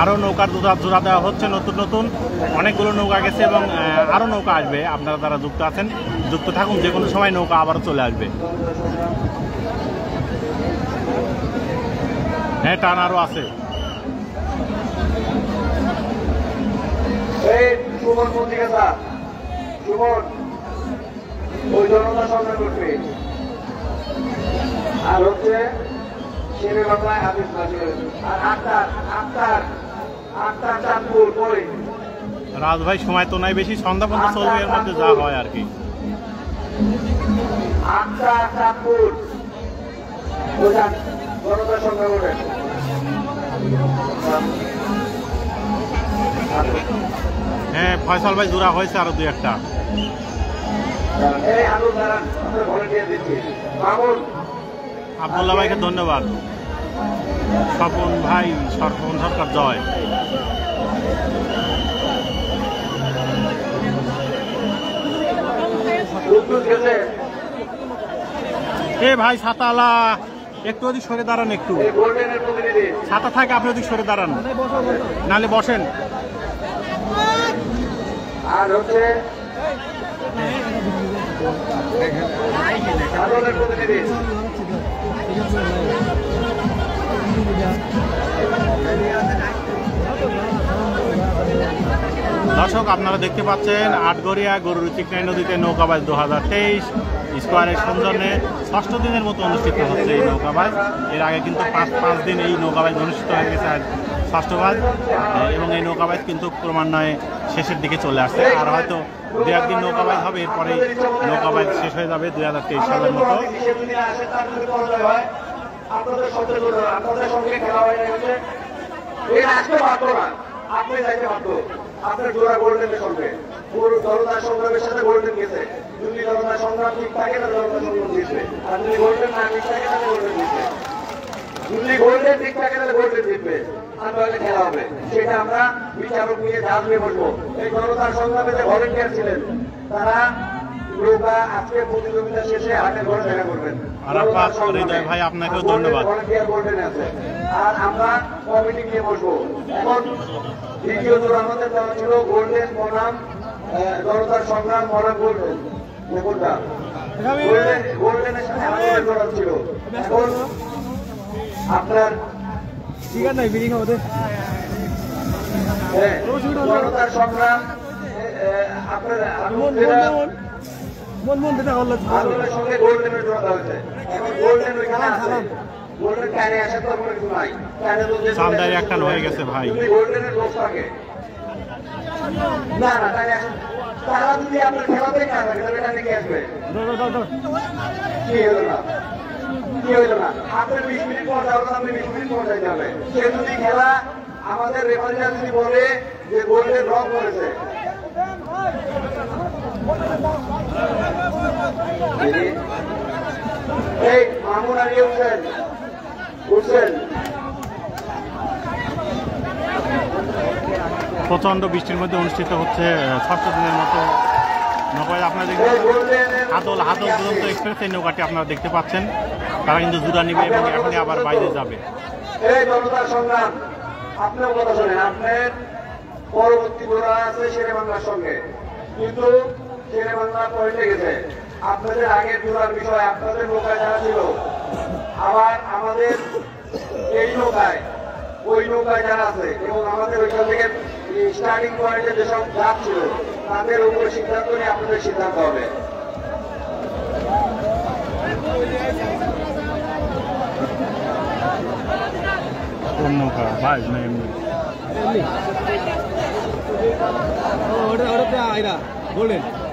আরও নৌকার জোড়া জোড়া দেওয়া হচ্ছে নতুন নতুন। অনেকগুলো নৌকা গেছে এবং আরও নৌকা আসবে। আপনারা যারা যুক্ত আছেন যুক্ত থাকুন যে কোনো সময় নৌকা আবারও চলে আসবে। হ্যাঁ টান আরও আছে। এই সুমন পত্রিকা স্যার সুমন ওই জনতা সংগ্রাম করবে আর হচ্ছে শেরে বাংলায় হাফিজ নাজির আর আক্তার আক্তার আক্তার চাঁদপুর কই রাজ ভাই সময় তো নাই বেশি সন্ধ্যা পর্যন্ত চলবে এর মধ্যে যা হয় আর কি। আক্তার চাঁদপুর। জনতা হ্যাঁ ফয়সাল ভাই জোড়া হয়েছে আরও দুই একটা। আবদুল্লাহ ভাইকে ধন্যবাদ। স্বপন ভাই স্বপন সরকার জয়। এ ভাই ছাতালা একটু যদি সরে দাঁড়ান একটু। এই গোল্ডেনের প্রতিনিধি। ছাতা থাকে আপনি যদি সরে দাঁড়ান। নালে বসেন। আর হচ্ছে প্রতিনিধি। দর্শক, আপনারা দেখতে পাচ্ছেন আটগড়িয়া গরুর চিকনাই নদীতে নৌকাবাজ দু হাজার তেইশ স্কোয়ারের সৌজন্যে ষষ্ঠ দিনের মতো অনুষ্ঠিত হচ্ছে এই নৌকাবাজ। এর আগে কিন্তু পাঁচ পাঁচ দিন এই নৌকাবাজ অনুষ্ঠিত হয়ে গেছে আজ ষষ্ঠবাজ এবং এই নৌকাবাজ কিন্তু ক্রমান্বয়ে শেষের দিকে চলে আসছে। আর হয়তো দু একদিন নৌকাবাজ হবে এরপরেই নৌকাবাজ শেষ হয়ে যাবে দুই হাজার তেইশ সালের মতো। আপনাদের সঙ্গে খেলা হয়ে গেছে। আপনি যাইতে আপনার জোড়া গোল্ডেন চলবে পুরো জনতা সংগ্রামের সাথে গোল্ডেন গেছে। যদি জনতা সংগ্রাম ঠিক থাকে, তাহলে জনতা সংগ্রাম জিতবে আর যদি গোল্ডেন না ঠিক থাকে, তাহলে গোল্ডেন জিতবে যদি গোল্ডেন ঠিক থাকে, তাহলে গোল্ডেন জিতবে। আর খেলা হবে। সেটা আমরা বিচারক নিয়ে নিয়ে বসবো এই জনতা সংগ্রামে যে ভলেন্টিয়ার ছিলেন, তারা আজকে প্রতিযোগিতা শেষে হাটের ঘরে দেখা করবেন। ভাই, আপনাকেও ধন্যবাদ। আছে। আর আমরা কমিটি নিয়ে বসবো। এখন দ্বিতীয় জোর আমাদের দেওয়া ছিল গোল্ডেন বনাম আহ, জনতার সংগ্রাম বনাম গোল্ডেন কোনটা গোল্ডেন গোল্ডেনের সাথে আমাদের জোড়া ছিল। এখন আপনার ঠিক আছে বিড়ি হ্যাঁ, জনতার সংগ্রাম আপনার মন মন যেটা আন্দোলনের সঙ্গে গোল্ডেনের জোড়া হয়েছে এখন গোল্ডেন ওইখানে আছে গোল্ডেন কানে আসে তো কোনো কিছু নাই কানে তো যে চান্দায় একটা হয়ে গেছে ভাই। যদি গোল্ডেনের লোক থাকে না না তারা যদি আপনার থাকে তাহলে আসবে কি হলো না? কি হইল না? আপনার বিশ মিনিট পর যাওয়ার আপনি বিশ মিনিট পর যাইতে হবে। সে যদি খেলা আমাদের রেফারিরা যদি বলে যে গোল্ডেন রং করেছে এই মামুন আর উঠছেন উঠছেন প্রচণ্ড বৃষ্টির মধ্যে অনুষ্ঠিত হচ্ছে ষষ্ঠ দিনের মতো। নৌকাবাজ আপনারা গোল্ডেনের হাতল হাতল পর্যন্ত এক্সপ্রেস এই নৌকাটি আপনারা দেখতে পাচ্ছেন। তারা কিন্তু জুড়া নিবে এবং এখনই আবার বাইরে যাবে। এই জনতার সংগ্রাম আপনার কথা শোনেন আপনার পরবর্তী গোড়া আছে শেরে বাংলার সঙ্গে। কিন্তু শেরে বাংলা পয়েন্টে গেছে। আপনাদের আগের জোড়ার বিষয় আপনাদের নৌকায় যারা ছিল আবার আমাদের এই নৌকায় ওই নৌকায় যারা আছে এবং আমাদের ওইখান থেকে স্টার্টিং পয়েন্টে যেসব জাত ছিল তাদের উপরে সিদ্ধান্ত নিয়ে আপনাদের সিদ্ধান্ত হবে। নৌকা? ভাই না এমনি। ওটা ওটা আইরা গোল্ডেন আসতে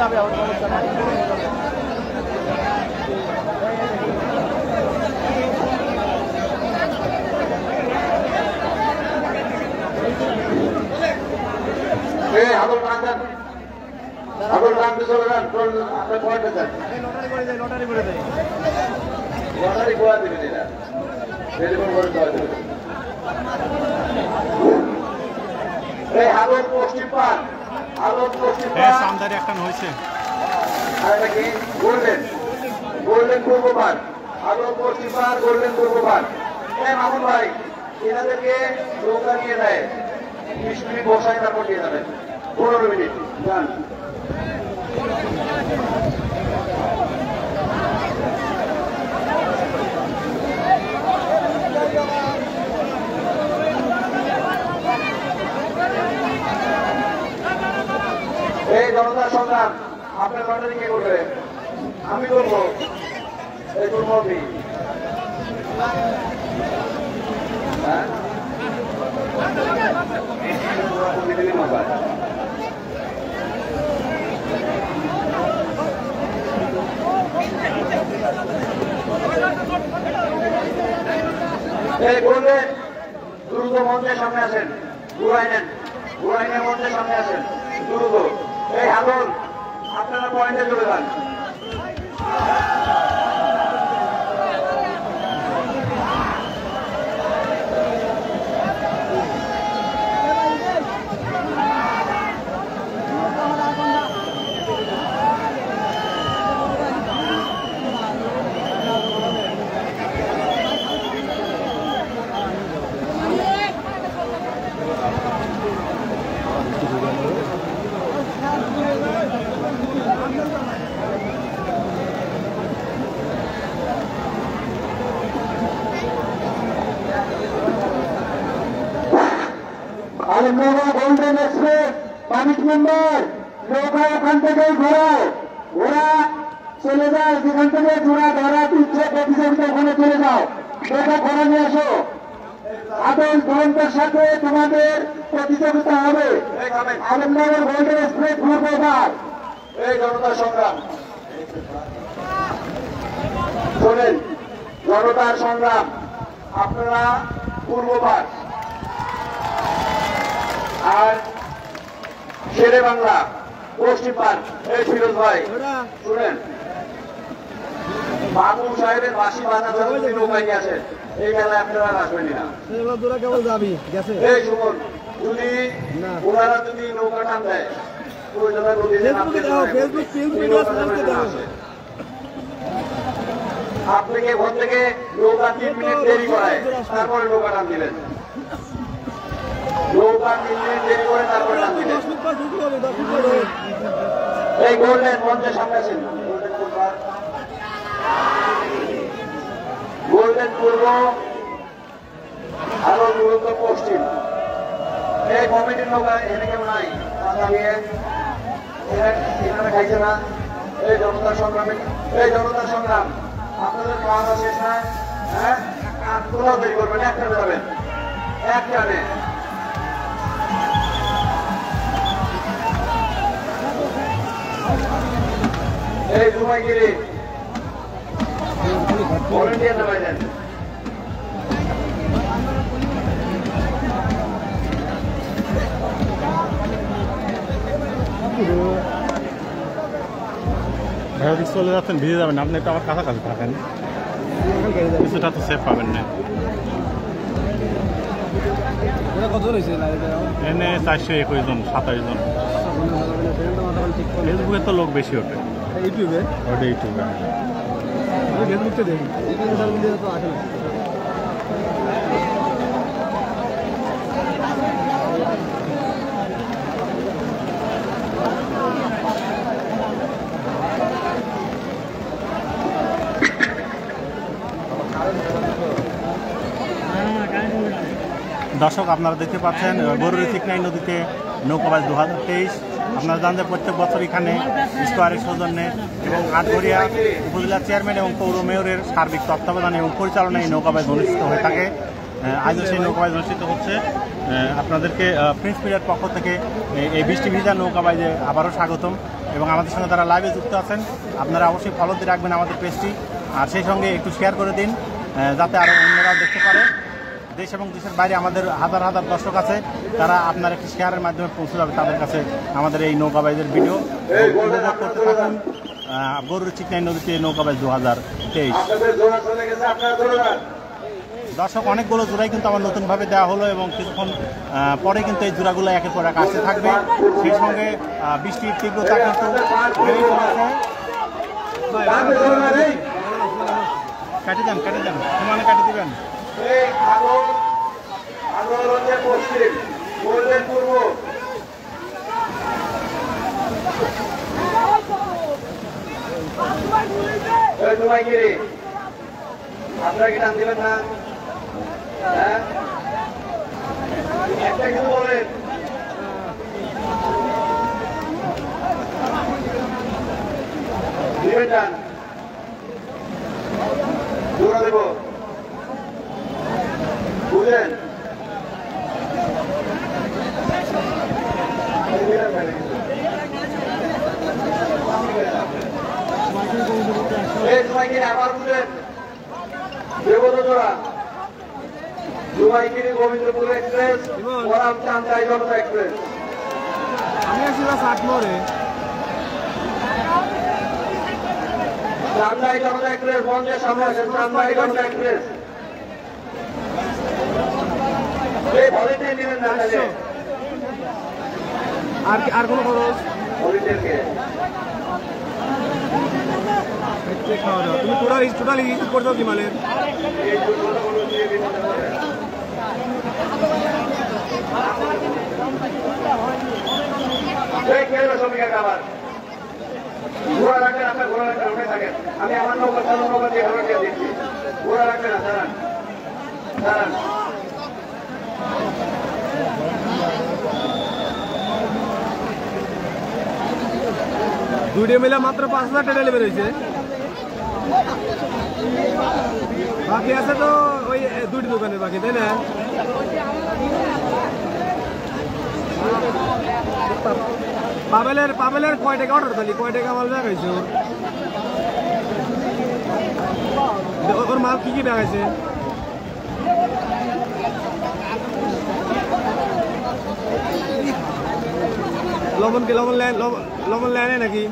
যাবে আমার সমস্যা নাই এই হাতল টানতেন হাতল টানতে চলে যান আপনার পয়েন্টে যান লটারি করে দেয় লটারি করে দেয় লটারি গোয়া দিবেন এরা টেলিফোন করে দেওয়া দেবে এই হাতল পশ্চিম পান হাতল পশ্চিম পান সামদারি একটা হয়েছে। আর কি? গোল্ডেন। গোল্ডেন পূর্ব পান হাতল পশ্চিম পান গোল্ডেন পূর্ব পান এই মামুন ভাই এনাদেরকে নৌকা নিয়ে দেয় বিশ মিনিট বসায় তারপর নিয়ে যাবেন পনেরো মিনিট। যান এই জনতা সংগ্রাম আপনার লটারি কে করবে? আমি করব। এই করব আমি হ্যাঁ? এই বলবে দ্রুত মঞ্চের সামনে আসেন, ঘুরাই নেন, ঘুরাই সামনে আসেন, দ্রুত। এই হাতল আপনারা পয়েন্টে চলে যান। আলমনগর গোল্ডেন এক্সপ্রেস, পানিশ মেম্বার নৌকা ওখান থেকে ঘোরাও ঘোরা চলে যায়, যেখান থেকে ঘোরা ধরা দিচ্ছে প্রতিযোগিতা ওখানে চলে যাও নৌকা ঘোরা নিয়ে আসো। আদল দুরন্তের সাথে তোমাদের প্রতিযোগিতা হবে। আলমনগর গোল্ডেন এক্সপ্রেস পূর্ববার এই জনতা সংগ্রাম। জনতার সংগ্রাম। আপনারা পূর্ববার আর শেরে বাংলা পশ্চিম পার এই ফিরোজ ভাই শুনেন। মামুন সাহেবের বাসি বাধা যদি নৌকায় নিয়ে আসেন। এই মেলায় আপনারা আসবেন না। এই যদি ওনারা যদি নৌকা টান দেয়। আসে। আপনাকে ঘর থেকে নৌকা তিন মিনিট দেরি করায় তারপরে নৌকা টান দিলেন। গোল্ডেন পূর্ব আরও মূলত পশ্চিম। এই কমিটির নৌকা এখানে কেউ নাই এখানে খাইছে না। এই জনতা সংগ্রামে এই জনতা সংগ্রাম। আপনাদের খাওয়া শেষ না? হ্যাঁ? আর দেরি করবেন একটানে যাবেন একটানে এই জুমাইগিরি ভলেন্টিয়ার নামাই দেন ভাইয়া যদি চলে যাচ্ছেন ভিজে যাবেন আপনি একটু আমার কাছাকাছি থাকেন কিছুটা তো সেফ পাবেন না ওরা কত রয়েছে এনে চারশো একুশ জন সাতাশ জন। ঠিক করে ফেসবুকে তো লোক বেশি ওঠে। ইউটিউবে? ওটা ইউটিউবে। আমি ফেসবুকতে দেখি। তো আসে না। দর্শক, আপনারা দেখতে পাচ্ছেন গরুর চিকনাই নদীতে নৌকাবাজ দু হাজার তেইশ। আপনারা জানেন যে প্রত্যেক বছর এখানে স্কোয়ারের সৌজন্যে এবং আটঘরিয়া উপজেলা চেয়ারম্যান এবং পৌর মেয়রের সার্বিক তত্ত্বাবধানে এবং পরিচালনায় নৌকাবাজ অনুষ্ঠিত হয়ে থাকে। আজও সেই নৌকাবাজ অনুষ্ঠিত হচ্ছে। আপনাদেরকে প্রিন্স পক্ষ থেকে এই- বৃষ্টি ভিজা নৌকাবাজে আবারও স্বাগতম এবং আমাদের সঙ্গে যারা লাইভে যুক্ত আছেন, আপনারা অবশ্যই ফলো দিয়ে রাখবেন আমাদের পেজটি আর সেই সঙ্গে একটু শেয়ার করে দিন যাতে আরও অন্যরাও দেখতে পারে। দেশ এবং দেশের বাইরে আমাদের হাজার হাজার দর্শক আছে, তারা আপনার একটি শেয়ারের মাধ্যমে পৌঁছে যাবে তাদের কাছে আমাদের এই নৌকাবাইজের ভিডিও। করতে গরুর চিকনাই নদীতে নৌকাবাইজ দু হাজার তেইশ। যান দর্শক, অনেকগুলো জোড়াই কিন্তু আবার নতুনভাবে দেওয়া হলো এবং কিছুক্ষণ পরে কিন্তু এই জোড়াগুলো একের পর এক আসতে থাকবে। সেই সঙ্গে বৃষ্টির তীব্রতা কিন্তু ধরে যান কাটি দেন সমানে কাটি দিবেন। আগর আগর হচ্ছে পশ্চিম গোল্ডেন পূর্ব। আপনারা কি টান দিবেন না? হ্যাঁ? একটা কিছু বলেন। দিবেন টান। জোড়া দেব। বুঝলেন? আবার বুঝলেন? জোড়া জুমাইগিরি গোবিন্দপুর এক্সপ্রেস বনাম চান্দাই জনতা এক্সপ্রেস। আমি আছি ষাট মোড়ে। চান্দাই জনতা এক্সপ্রেস মঞ্চের সামনে আছেন চান্দাই জনতা এক্সপ্রেস এই ভলেন্টিয়ার নেবেন না তাহলে আর আর কোনো খরচ? খাওয়া দাওয়া। তুমি টোটাল টোটাল ইউজ করছ কি মালের? ঘোড়া রাখবেন আপনার ঘোড়া রাখবেন উঠে থাকেন। আমি আমার নৌকা চালু নৌকা দিয়ে ঘোড়া দিচ্ছি। ঘোড়া রাখবেন না দাঁড়ান। দাঁড়ান। দুইটা মিলে মাত্র পাঁচ হাজার টাকা লেবে রয়েছে বাকি আছে তো ওই দুটি দোকানে বাকি, তাই না? পাবেলের পাবেলের কয় টাকা অর্ডার তালি কয় টাকা মাল ব্যাগ হয়েছে? ওর ওর মাল কি কি ব্যাগ লবণ কি লবণ লেন লবণ লেনে নাকি?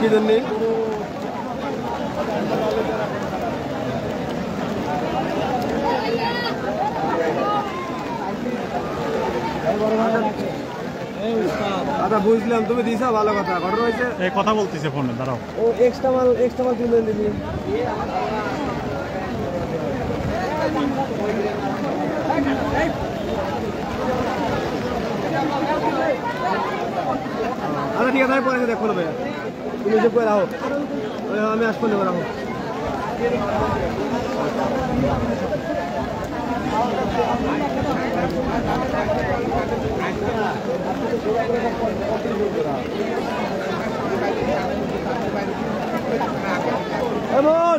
কি জন্য? আচ্ছা বুঝলাম তুমি দিছা ভালো কথা। ঘটনা হয়েছে কথা বলতেছে ফোনে দাঁড়াও। ও এক্সট্রা মাল এক্সট্রা মাল তুলে দিবি। আচ্ছা ঠিক আছে, আমি পরে দেখো নেবে তুমি যে করে রাখো আমি আসব নেবে রাখো। এমন!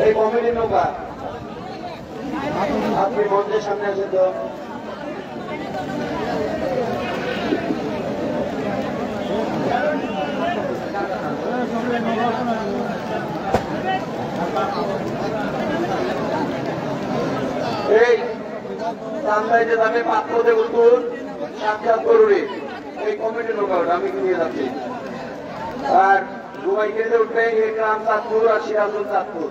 এই কমিটির নৌকা আপনি মঞ্চের সামনে আছেন তো। এই চান্দাইতে যাবে পাত্রতে উত্তর সাক্ষাৎ করুন। এই কমিটির নৌকাটা আমি নিয়ে যাচ্ছি। আর চাঁদপুর চাঁদপুর।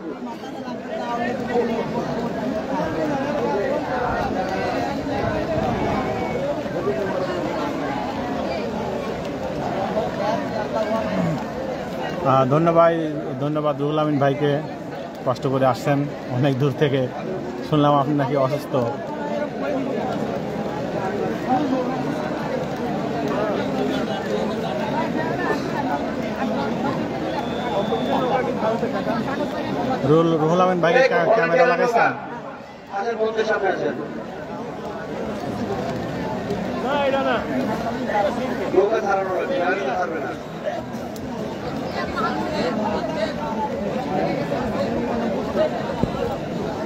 ধন্যবাদ ধন্যবাদ রুহুল আমিন ভাইকে। কষ্ট করে আসছেন, অনেক দূর থেকে। শুনলাম আপনি নাকি অসুস্থ রুহুল রুহুল আমিন ভাইকে ক্যা- ক্যামেরা লাগাইছেন আছেন মঞ্চের সামনে আছেন নৌকা ছাড়ানো লাগবে নাহলে তো ছাড়বে না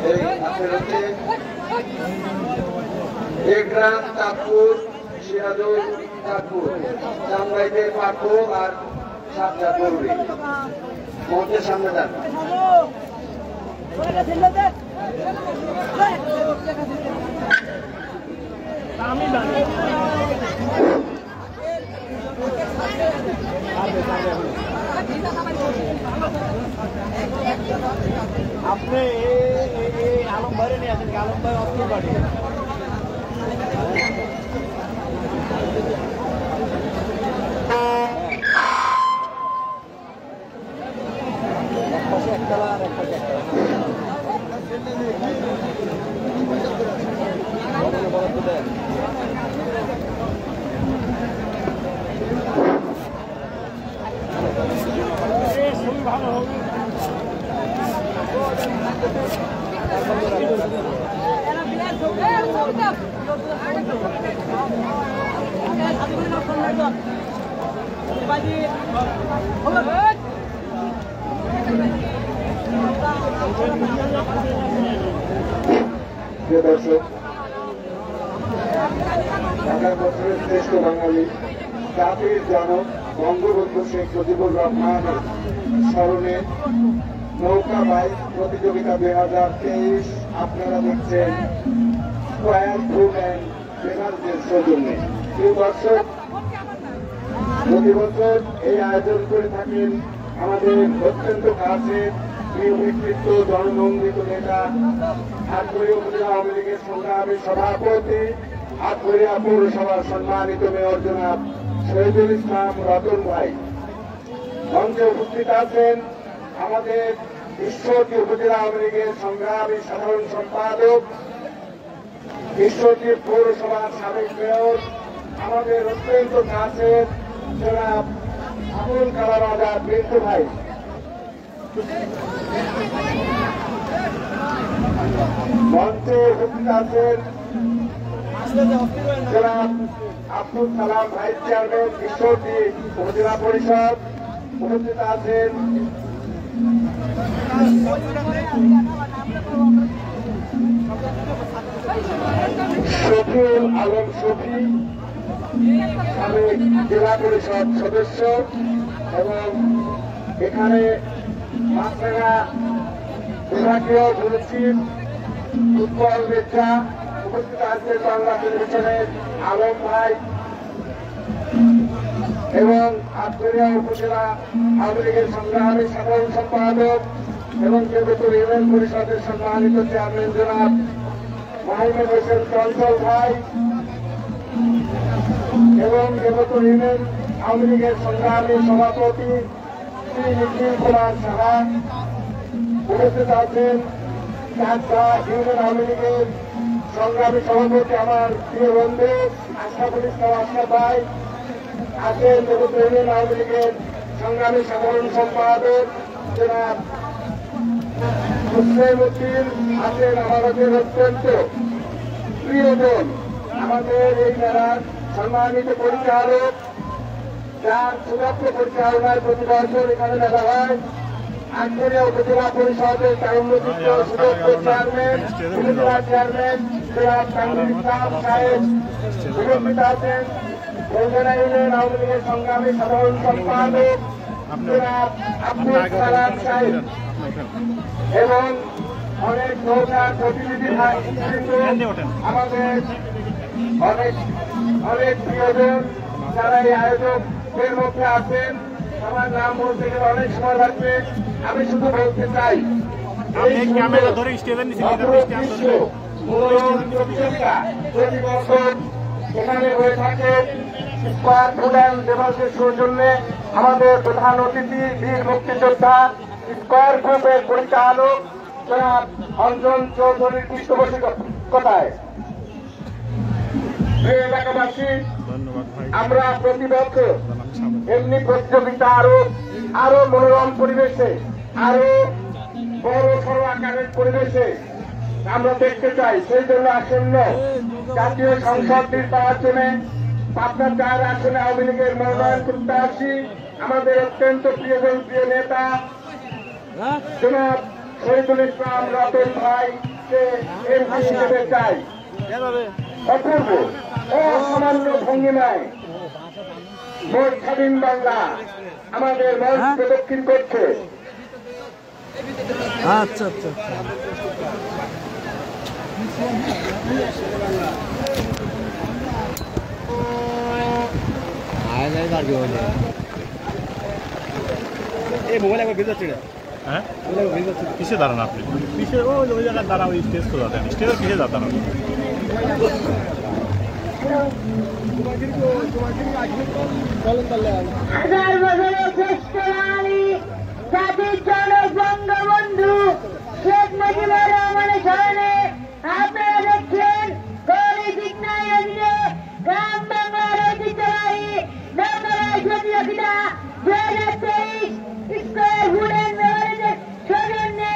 এই আপনার হচ্ছে একরাম চাঁদপুর সিরাজুল চাঁদপুর চান্দাইতে পাঠো আর সাতটা জরুরি মঞ্চের সামনে আপনি আলম ভাইরে নিয়ে আসেন আলম ভাই অস্ত্র বাড়ি প্রিয় দর্শক, ঢাকার বছরের শ্রেষ্ঠ বাঙালি জাতির জনক বঙ্গবন্ধু শেখ মুজিবুর রহমানের স্মরণে নৌকা বাইক প্রতিযোগিতা দুই হাজার তেইশ আপনারা দেখছেন। প্রতি বছর এই আয়োজন করে থাকেন আমাদের অত্যন্ত কাছে প্রিয় ব্যক্তিত্ব জননন্দিত নেতা আওয়ামী লীগের সংগ্রামী সভাপতি আটঘরিয়া পৌরসভার সম্মানিত মেয়র জনাব শহীদুল ইসলাম রতন ভাই। মঞ্চে উপস্থিত আছেন আমাদের ঈশ্বরদী উপজেলা আওয়ামী লীগের সংগ্রামী সাধারণ সম্পাদক ঈশ্বরদী পৌরসভার সাবেক মেয়র আমাদের অত্যন্ত কাছের জনাব আবুল কালাম আজাদ বিন্দু ভাই। মঞ্চে উপস্থিত আছেন জনাব আব্দুল সালাম ভাইস চেয়ারম্যান ঈশ্বরদী উপজেলা পরিষদ। উপস্থিত আছেন শফিউল আলম শফি সাবেক জেলা পরিষদ সদস্য এবং এখানে মাছরাঙা বিভাগীয় সচিব উৎপল মির্জা উপস্থিত আছেন বাংলা টেলিভিশনের আলম ভাই এবং আটঘরিয়া উপজেলা আওয়ামী লীগের সংগ্রামী সাধারণ সম্পাদক এবং দেবতুর ইউনিয়ন পরিষদের সম্মানিত চেয়ারম্যান জনাব মাহিমেদ হোসেন চঞ্চল ভাই এবং দেবতুর ইউনিয়ন আওয়ামী লীগের সংগ্রামী সভাপতি শ্রী নিখিল কুমার সাহা উপস্থিত আছেন। আওয়ামী লীগের সংগ্রামী সভাপতি আমার প্রিয় বন্ধু আশরাফুল ইসলাম আশরাফ ভাই আছেন। দেবতুর ইউনিয়ন আওয়ামী লীগের সংগ্রামী সাধারণ সম্পাদক হুসেন উদ্দিন আছেন আমাদের অত্যন্ত প্রিয়জন আমাদের এই মেলার সম্মানিত পরিচালক, যার সুদক্ষ পরিচালনায় প্রতি বছর এখানে দেখা হয়, আঞ্চলিক উপজেলা পরিষদের তারুণ্যযুক্ত সংগ্রামী সাধারণ সম্পাদক এবং অনেক নৌকার প্রতিনিধি আমাদের অনেক অনেক প্রিয়জন যারা এই আয়োজকের মধ্যে আছেন আমার নাম বলতে গেলে অনেক সময় লাগবে। আমি শুধু বলতে চাই এখানে হয়ে থাকে ফুড সৌজন্যে। আমাদের প্রধান অতিথি বীর মুক্তিযোদ্ধা স্কোয়ার গ্রুপের পরিচালক জনাব অঞ্জন চৌধুরীর পৃষ্ঠপোষকতায়। এলাকাবাসী আমরা প্রতি বছর এমনি প্রতিযোগিতা আরও আরও মনোরম পরিবেশে আরও বড় সড় আকারের পরিবেশে আমরা দেখতে চাই। সেই জন্য আসন্ন জাতীয় সংসদ নির্বাচনে পাবনা চার আসনে আওয়ামী লীগের মনোনয়ন প্রত্যাশী আমাদের অত্যন্ত প্রিয়জন প্রিয় নেতা জনাব শহীদুল ইসলাম রতন ভাই এমপি হিসেবে চাই। অপূর্ব অসামান্য ভঙ্গিমায় ভোট স্বাধীন বাংলা আমাদের মঞ্চ প্রদক্ষিণ করছে। আচ্ছা আচ্ছা এই মোবাইল একবার যাচ্ছে হ্যাঁ? কিসে দাঁড়ান আপনি? কিসে ওই জায়গায় দাঁড়া ওই স্টেজ তো দাঁড়ান স্টেজের কিসে দাঁড়ান হাজার বছরের শ্রেষ্ঠ বাঙালি জাতির জনক বঙ্গবন্ধু শেখ মুজিবুর রহমানের স্মরণে আপনারা দেখছেন গৌরী গ্রাম বাংলার ঐতিহ্যবাহী প্রতিযোগিতা দু হাজার তেইশ স্কোয়ার ফুডেন মেমোরিয়ালের সৌজন্যে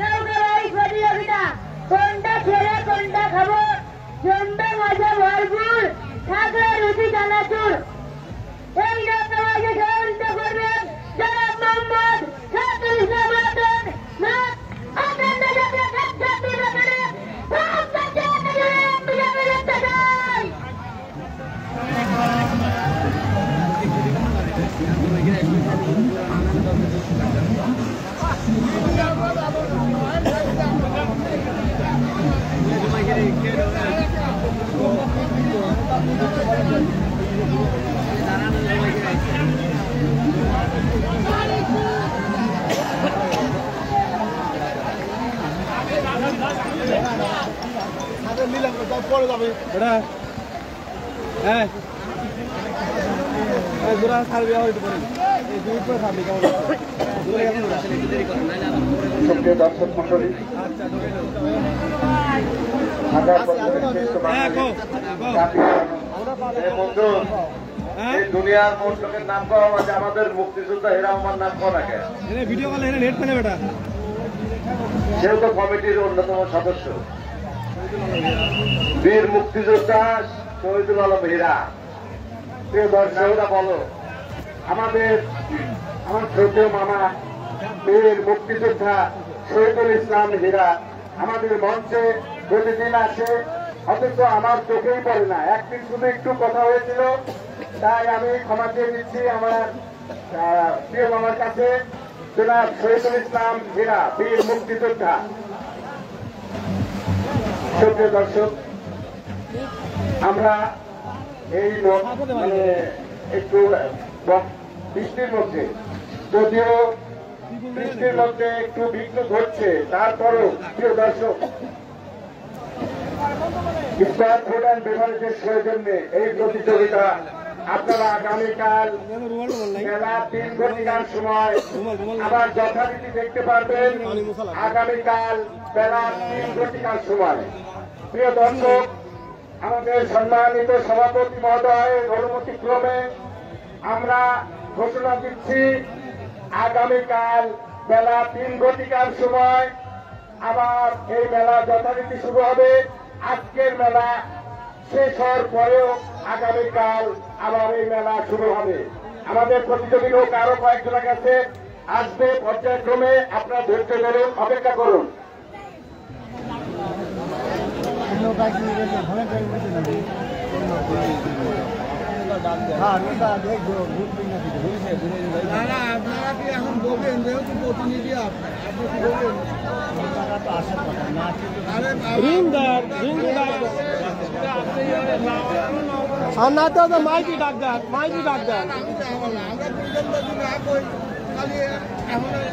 নৌকাবাই প্রতিযোগিতা কোনটা ছেড়ে, কোনটা খাব? জমবে মজা ভরপুর থাকলে করবেন জনাব মোহাম্মদ পরে যাবে এটা হ্যাঁ দুনিয়ার মোট লোকের নাম কওয়া মাঝে আমাদের মুক্তিযোদ্ধা হিরাম্মার নাম কওয়া লাগে ভিডিও কল নেট পেলে কমিটির অন্যতম সদস্য। বীর মুক্তিযোদ্ধা শহীদুল আলম হীরা। প্রিয় দর্শকরা বলো। আমাদের আমার ছোট মামা বীর মুক্তিযোদ্ধা শহীদুল ইসলাম হীরা, আমাদের মঞ্চে প্রতিদিন আসে। অথচ আমার চোখেই পড়ে না। একদিন শুধু একটু কথা হয়েছিল, তাই আমি ক্ষমা চেয়ে দিচ্ছি আমার প্রিয় মামার কাছে। জনাব শহীদুল ইসলাম হীরা, বীর মুক্তিযোদ্ধা। সুপ্রিয় দর্শক, আমরা এই মানে একটু বৃষ্টির মধ্যে। যদিও বৃষ্টির মধ্যে একটু বিঘ্ন ঘটছে, তারপরও, প্রিয় দর্শক এই প্রতিযোগিতা আপনারা আগামীকাল বেলা তিন ঘটিকার সময় আবার যথারীতি দেখতে পারবেন। আগামীকাল বেলা তিন ঘটিকার সময়। প্রিয় দর্শক আমাদের সম্মানিত সভাপতি মহোদয়, অনুমতি ক্রমে আমরা ঘোষণা দিচ্ছি, আগামীকাল বেলা তিন ঘটিকার সময় আবার এই মেলা যথারীতি শুরু হবে। আজকের মেলা শেষ হওয়ার পরেও আগামীকাল আবার এই মেলা শুরু হবে। আমাদের প্রতিযোগী লোক আরও কয়েকজনের কাছে আসবে পর্যায়ক্রমে আপনারা ধৈর্য ধরুন, অপেক্ষা করুন না আপনারা কি এখন বলবেন যেহেতু প্রতিনিধি আপনি আপনি বলবেন আরে না তো মাইকি ডাক দেন মাইকি ডাক আমার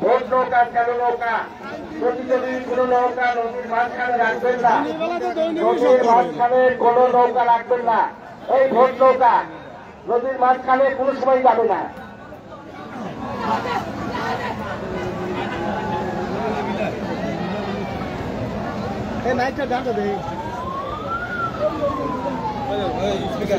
ভোট নৌকা কেন নৌকা প্রতিযোগী কোনো নৌকা নদীর মাঝখানে রাখবেন না। নদীর মাঝখানে কোনো নৌকা রাখবেন না। এই ভোট নৌকা নদীর মাঝখানে কোনো সময় যাবে না। এই মাইকটা ডাকো দে এই স্পিকার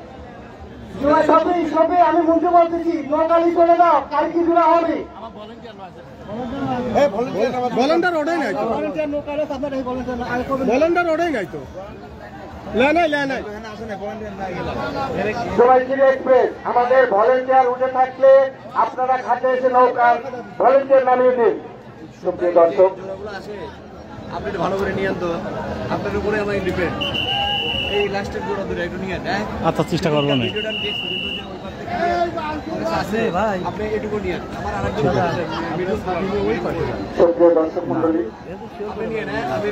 তোমার সবই সবই আমি মঞ্জু বলতেছি নোয়াখালী চলে যাও কালকে জুড়া হবে। ভলেন্টার ওটাই নাই তো। ওটাই নাই আমাদের ভলেন্টিয়ার উঠে থাকলে আপনারা ঘাটে এসে নৌকার ভলেন্টিয়ার নামিয়ে দিন। সুপ্রিয় দর্শক আপনি একটু ভালো করে নিয়েন তো। আপনার উপরে আমার ডিপেন্ড এই লাস্টের গোড়া ধরে একটু নিয়ে হ্যাঁ? আচ্ছা চেষ্টা করব না পার নিয়ে- আছে ভাই। আপনি এটুকু নিয়েন। আমার আরেকজন আছে, ভিডিও ওই পাশে যান। দর্শক মন্ডলী আপনি নিয়ে নেন আমি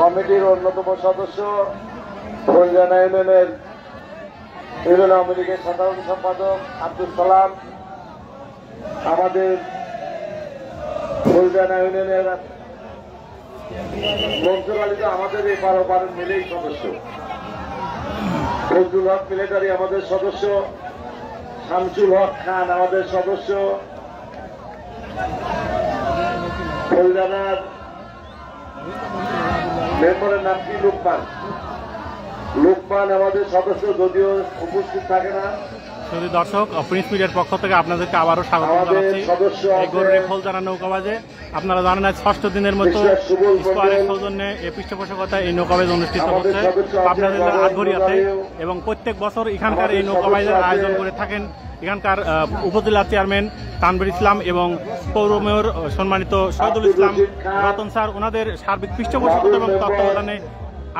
কমিটির অন্যতম সদস্য ফুলজানা ইউনিয়নের ইউনিয়ন আওয়ামী লীগের সাধারণ সম্পাদক আব্দুল সালাম, আমাদের ফুলজানা ইউনিয়নের তো আমাদের এই বারো বারো মিলেই সদস্য। ফজলুল হক মিলিটারি আমাদের সদস্য। শামসুল হক খান, আমাদের সদস্য। ফুলজানার মেম্বারের নাম কি? লোকমান। লোকমান আমাদের সদস্য, যদিও উপস্থিত থাকে না। যদি দর্শক প্রিন্স মিডিয়ার পক্ষ থেকে আপনাদেরকে আবারও স্বাগত জানাচ্ছি। এই ফল জানা নৌকাবাজে। আপনারা জানেন আজ ষষ্ঠ দিনের মতো স্কোয়ারের সৌজন্যে এই পৃষ্ঠপোষকতায় এই নৌকাবাজ অনুষ্ঠিত হচ্ছে। পাবনা আটঘরিয়াতে এবং প্রত্যেক বছর এখানকার এই নৌকাবাজের আয়োজন করে থাকেন এখানকার উপজেলা চেয়ারম্যান তানবির ইসলাম এবং পৌর মেয়র সম্মানিত শহীদুল ইসলাম রতন স্যার। ওনাদের সার্বিক পৃষ্ঠপোষকতা এবং তত্ত্বাবধানে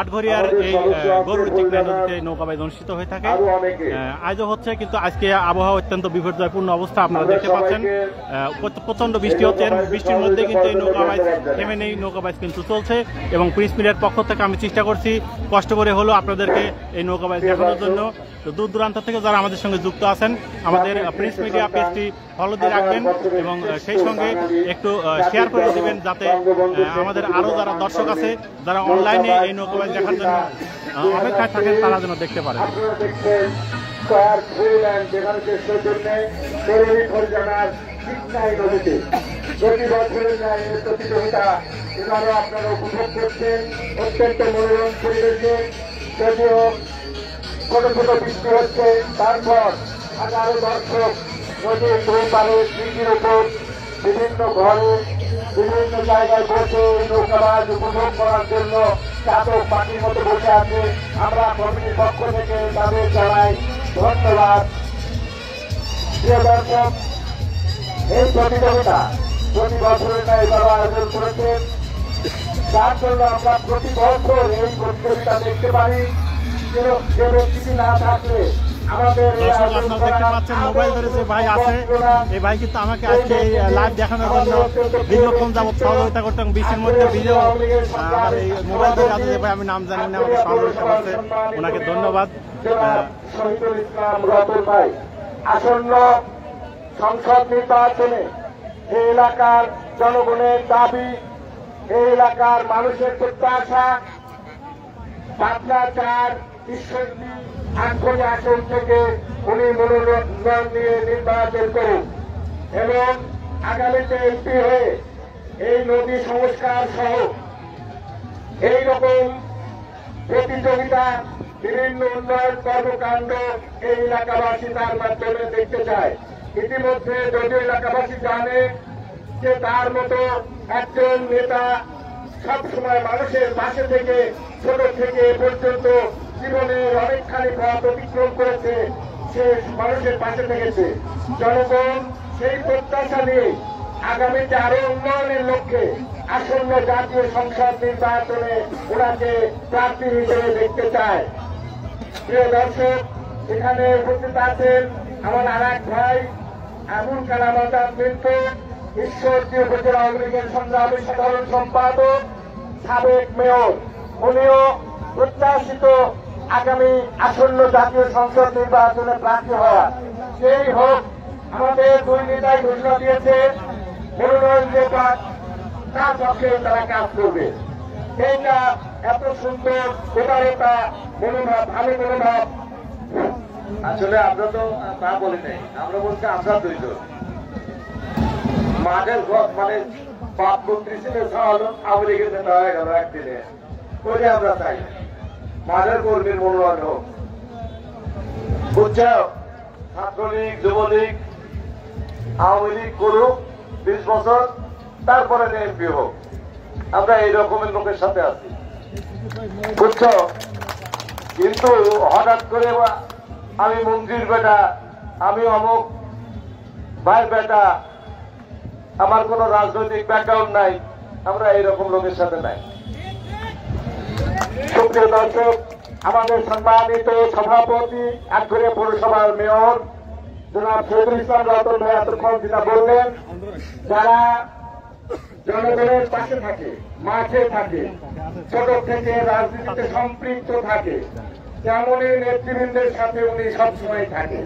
আটঘরিয়ার এই গরুর চিকনা নদীতে নৌকাবাজ অনুষ্ঠিত হয়ে থাকে। আজও আয়োজন হচ্ছে কিন্তু আজকে আবহাওয়া অত্যন্ত বিপর্যয়পূর্ণ অবস্থা আপনারা দেখতে পাচ্ছেন। প্রচণ্ড বৃষ্টি হচ্ছে বৃষ্টির মধ্যে কিন্তু এই নৌকাবাইজ থেমে নেই নৌকাবাইজ কিন্তু চলছে এবং প্রিন্স মিলের পক্ষ থেকে আমি চেষ্টা করছি কষ্ট করে হলো আপনাদেরকে এই নৌকাবাইজ দেখানোর জন্য। তো দূর দূরান্ত থেকে যারা আমাদের সঙ্গে যুক্ত আছেন, আমাদের প্রিন্স মিডিয়া পেজটি ফলো দিয়ে রাখবেন এবং সেই সঙ্গে একটু শেয়ার করে দেবেন যাতে আমাদের আরও যারা দর্শক আছে, যারা অনলাইনে এই নৌকাবাজ দেখার জন্য অপেক্ষায় থাকেন, তারা যেন দেখতে পারেন প্রতিযোগিতা এবারও আপনারা উপভোগ করছেন অত্যন্ত মনোরম পরিবেশে যদিও ছোট ছোট বৃষ্টি হচ্ছে, তারপর হাজারো দর্শক নদীর দুই পারে ব্রিজের উপর বিভিন্ন ঘরে, বিভিন্ন জায়গায় বসে নৌকাবাজ উপভোগ করার জন্য চাতক পাখির মতো বসে আছে। আমরা কমিটির পক্ষ থেকে তাদের জানাই ধন্যবাদ। প্রিয় দর্শক, এই প্রতিযোগিতা প্রতি বছরের ন্যায় এবার আয়োজন করেছে। যার জন্য আমরা প্রতি বছর এই প্রতিযোগিতা দেখতে পারি। মোবাইল ধরে যে ভাই আছে, এই ভাই কিন্তু আমাকে আজকে লাইভ দেখানোর জন্য দীর্ঘক্ষণ যাবত সহযোগিতা করতে এবং বৃষ্টির মধ্যে ভিডিও আমার এই মোবাইল ধরে আছে যে ভাই, আমি নাম জানি না সহযোগিতা করতে ওনাকে ধন্যবাদ। আসন্ন সংসদ নির্বাচনে এই এলাকার জনগণের দাবি এই এলাকার মানুষের প্রত্যাশা পাটনা চার ঈশ্বরদী আটঘরে আসন থেকে উনি মনোনয়ন দিয়ে নির্বাচন করুন এবং আগামীতে এমপি হয়ে এই নদী সংস্কার সহ এই রকম প্রতিযোগিতা বিভিন্ন উন্নয়ন কর্মকাণ্ড এই এলাকাবাসী তার মাধ্যমে দেখতে চায়। ইতিমধ্যে যদিও এলাকাবাসী জানে যে তার মতো একজন নেতা সবসময় মানুষের পাশে থেকে ছোট থেকে পর্যন্ত জীবনের অনেকখানি পথ অতিক্রম করেছে সে মানুষের পাশে থেকেছে। জনগণ সেই প্রত্যাশা নিয়ে আগামীতে আরও উন্নয়নের লক্ষ্যে আসন্ন জাতীয় সংসদ নির্বাচনে ওনাকে প্রার্থী হিসেবে দেখতে চায়। প্রিয় দর্শক, এখানে উপস্থিত আছেন আমার আর এক ভাই, আবুল কালাম আজাদ মিন্টু ঈশ্বরদী উপজেলা আওয়ামী লীগের সংগ্রামী সাধারণ সম্পাদক, সাবেক মেয়র। উনিও প্রত্যাশিত আগামী আসন্ন জাতীয় সংসদ নির্বাচনে প্রার্থী হওয়া। সেই হোক, আমাদের দুই নেতাই ঘোষণা দিয়েছে মনোনয়ন যে তার পক্ষে তারা কাজ করবে। এইটা এত সুন্দর উদারতা, মনোভাব, ভালো মনোভাব। আসলে আমরা তো তা বলি নাই, আমরা বলছি আমরা দুইজন। মাঠের ঘর মানে বাপ মন্ত্রী ছিল আওয়ামী লীগের নেতা হয়ে গেল একদিনে। করে আমরা চাই। মাঠের কর্মীর মনোনয়ন হোক? বুঝছ ছাত্রলীগ, যুবলীগ, আওয়ামী লীগ করুক, বিশ বছর, তারপরে এমপি হোক। আমরা এই রকমের লোকের সাথে আছি। বুঝছ কিন্তু হঠাৎ করে আমি মন্ত্রীর বেটা, আমি অমুক ভাই বেটা, আমার কোনো রাজনৈতিক ব্যাকগ্রাউন্ড নাই, আমরা এইরকম লোকের সাথে নাই। সুপ্রিয় দর্শক, আমাদের সম্মানিত সভাপতি আটঘরিয়া পৌরসভার মেয়র, জনাব শহীদুল ইসলাম রতন ভাই এতক্ষণ যেটা বললেন, যারা জনগণের পাশে থাকে, মাঠে থাকে, ছোট থেকে রাজনীতিতে সম্পৃক্ত থাকে তেমনই নেতৃবৃন্দের সাথে উনি সবসময় থাকে।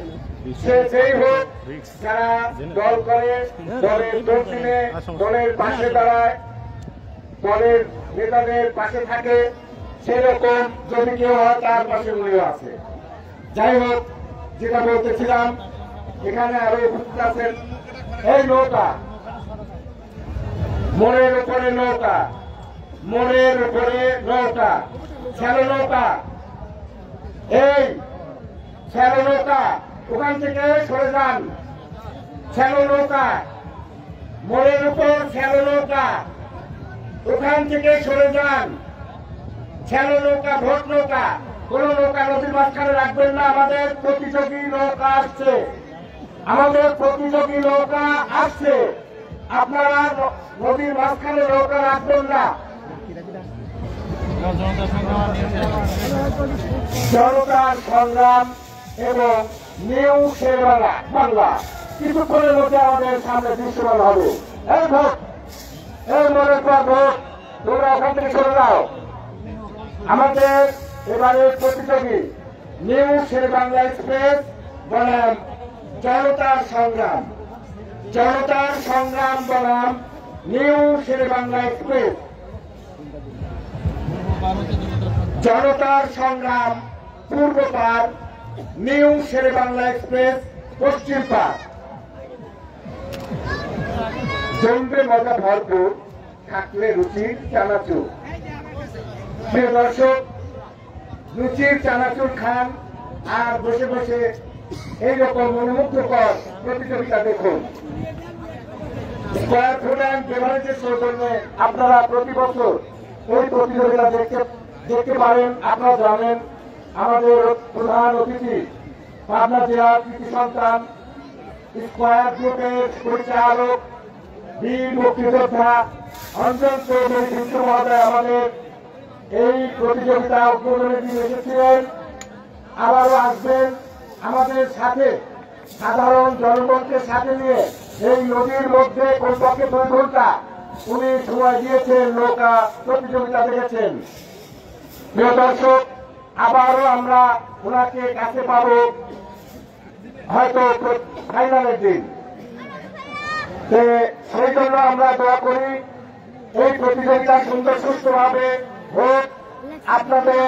সে যেই হোক, যারা দল করে, দলের দক্ষিণে দলের পাশে দাঁড়ায় দলের নেতাদের পাশে থাকে, সেরকম যদি কেউ হয় তার পাশে উনিও আছে। যাই হোক, যেটা বলতেছিলাম, এখানে আরও উপস্থিত আছেন। এই নৌকা, মনের উপরে নৌকা, মনের উপরে নৌকা, শ্যালো নৌকা। এই শ্যালো নৌকা, ওখান থেকে সরে যান। শ্যালো নৌকা, মনের উপর শ্যালো নৌকা। ওখান থেকে সরে যান। শ্যালো নৌকা, ভোট নৌকা। কোন নৌকা নদীর মাঝখানে রাখবেন না, আমাদের প্রতিযোগী নৌকা আসছে। আমাদের প্রতিযোগী নৌকা আসছে। আপনারা নদীর মাঝখানে নৌকা রাখবেন না। জনতার সংগ্রাম এবং নিউ শেরবাংলা বাংলা। কিছুক্ষণের মধ্যে আমাদের সামনে দৃশ্যমান হবে। এই ভোট এই মনের পর ভোট তোমরা ওখান থেকে সরে যাও। আমাদের এবারের প্রতিযোগী নিউ শের বাংলা এক্সপ্রেস বনাম জনতার সংগ্রাম। জনতার সংগ্রাম বনাম নিউ শের বাংলা এক্সপ্রেস। জনতার সংগ্রাম পূর্ব পার নিউ শেরে বাংলা এক্সপ্রেস পশ্চিম পার। জমবে মজা ভরপুর, থাকলে রুচির চানাচুর। প্রিয় দর্শক, রুচির চানাচুর খান আর বসে বসে এইরকম মনোমুগ্ধকর প্রতিযোগিতা দেখুন। স্কোয়ার ফুড অ্যান্ড বেভারেজের সৌজন্যে আপনারা প্রতি বছর এই প্রতিযোগিতা দেখতে দেখতে পারেন, আপনারা জানেন, আমাদের প্রধান অতিথি, পাবনা জেলার কৃতি সন্তান, স্কোয়ার গ্রুপের পরিচালক বীর মুক্তিযোদ্ধা অঞ্জন চৌধুরী বিন্দু মহোদয় আমাদের এই প্রতিযোগিতা উদ্বোধনের দিন এসেছিলেন। আবারও আসবেন আমাদের সাথে, সাধারণ জনগণকে সাথে নিয়ে এই নদীর মধ্যে কমপক্ষে দুই ঘণ্টা উনি সময় দিয়েছেন, নৌকা প্রতিযোগিতা দেখেছেন। প্রিয় দর্শক, আবারও আমরা ওনাকে কাছে পাবো, হয়তো ফাইনালের দিন। সেই জন্য আমরা দোয়া করি, এই প্রতিযোগিতা সুন্দর সুস্থভাবে হোক, আপনাদের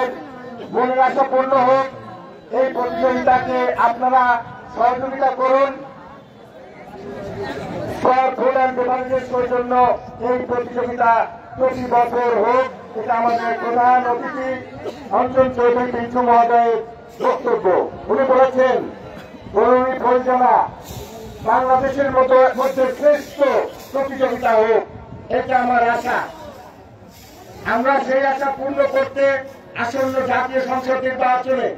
মনের আশা পূর্ণ হোক, এই প্রতিযোগিতাকে আপনারা সহযোগিতা করুন। ফুড এই প্রতিযোগিতা প্রতি বছর হোক, এটা আমাদের প্রধান অতিথি অঞ্চল চৌধুরী পিন্টু মহোদয়ের বক্তব্য। উনি বলেছেন তরুণী পরিচালনা বাংলাদেশের মতো মধ্যে শ্রেষ্ঠ প্রতিযোগিতা হোক, এটা আমার আশা। আমরা সেই আশা পূর্ণ করতে আসন্ন জাতীয় সংসদ নির্বাচনে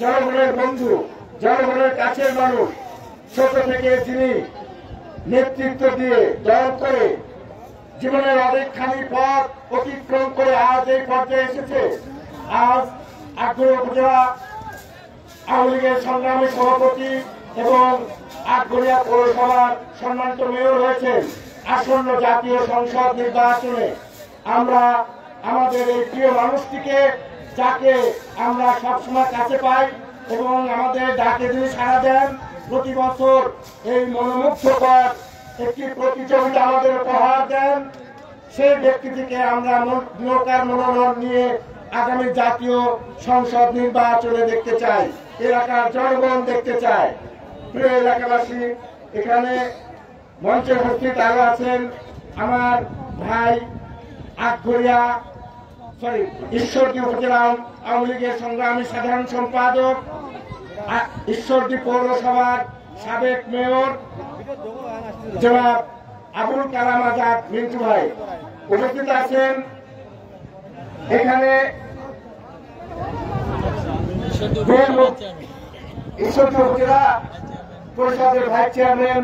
জনগণের বন্ধু, জনগণের কাছের মানুষ, ছোট থেকে যিনি নেতৃত্ব দিয়ে দল করে জীবনের অনেকখানি পথ অতিক্রম করে আজ এই পর্যায়ে এসেছে, আজ আগ্রহ উপজেলা আওয়ামী লীগের সংগ্রামী সভাপতি এবং আটগড়িয়া পৌরসভার সম্মানিত মেয়র হয়েছেন আসন্ন জাতীয় সংসদ নির্বাচনে। আমরা আমাদের এই প্রিয় মানুষটিকে যাকে আমরা সবসময় কাছে পাই এবং আমাদের ডাকে তিনি সাড়া দেন, প্রতি বছর এই মনোমুগ্ধকর একটি প্রতিযোগিতা আমাদের উপহার দেন। সেই ব্যক্তিটিকে আমরা নৌকার মনোনয়ন নিয়ে আগামী জাতীয় সংসদ নির্বাচনে দেখতে চাই। এলাকার জনগণ দেখতে চায়। প্রিয় এলাকাবাসী এখানে মঞ্চে উপস্থিত আরও আছেন আমার ভাই আটঘরিয়া সরি ঈশ্বরদী উপজেলা আওয়ামী লীগের সংগ্রামী সাধারণ সম্পাদক ঈশ্বরদী পৌরসভার সাবেক মেয়র জনাব আবুল কালাম আজাদ মিন্টু ভাই। উপস্থিত আছেন এখানে ঈশ্বরদী উপজেলা পরিষদের ভাইস চেয়ারম্যান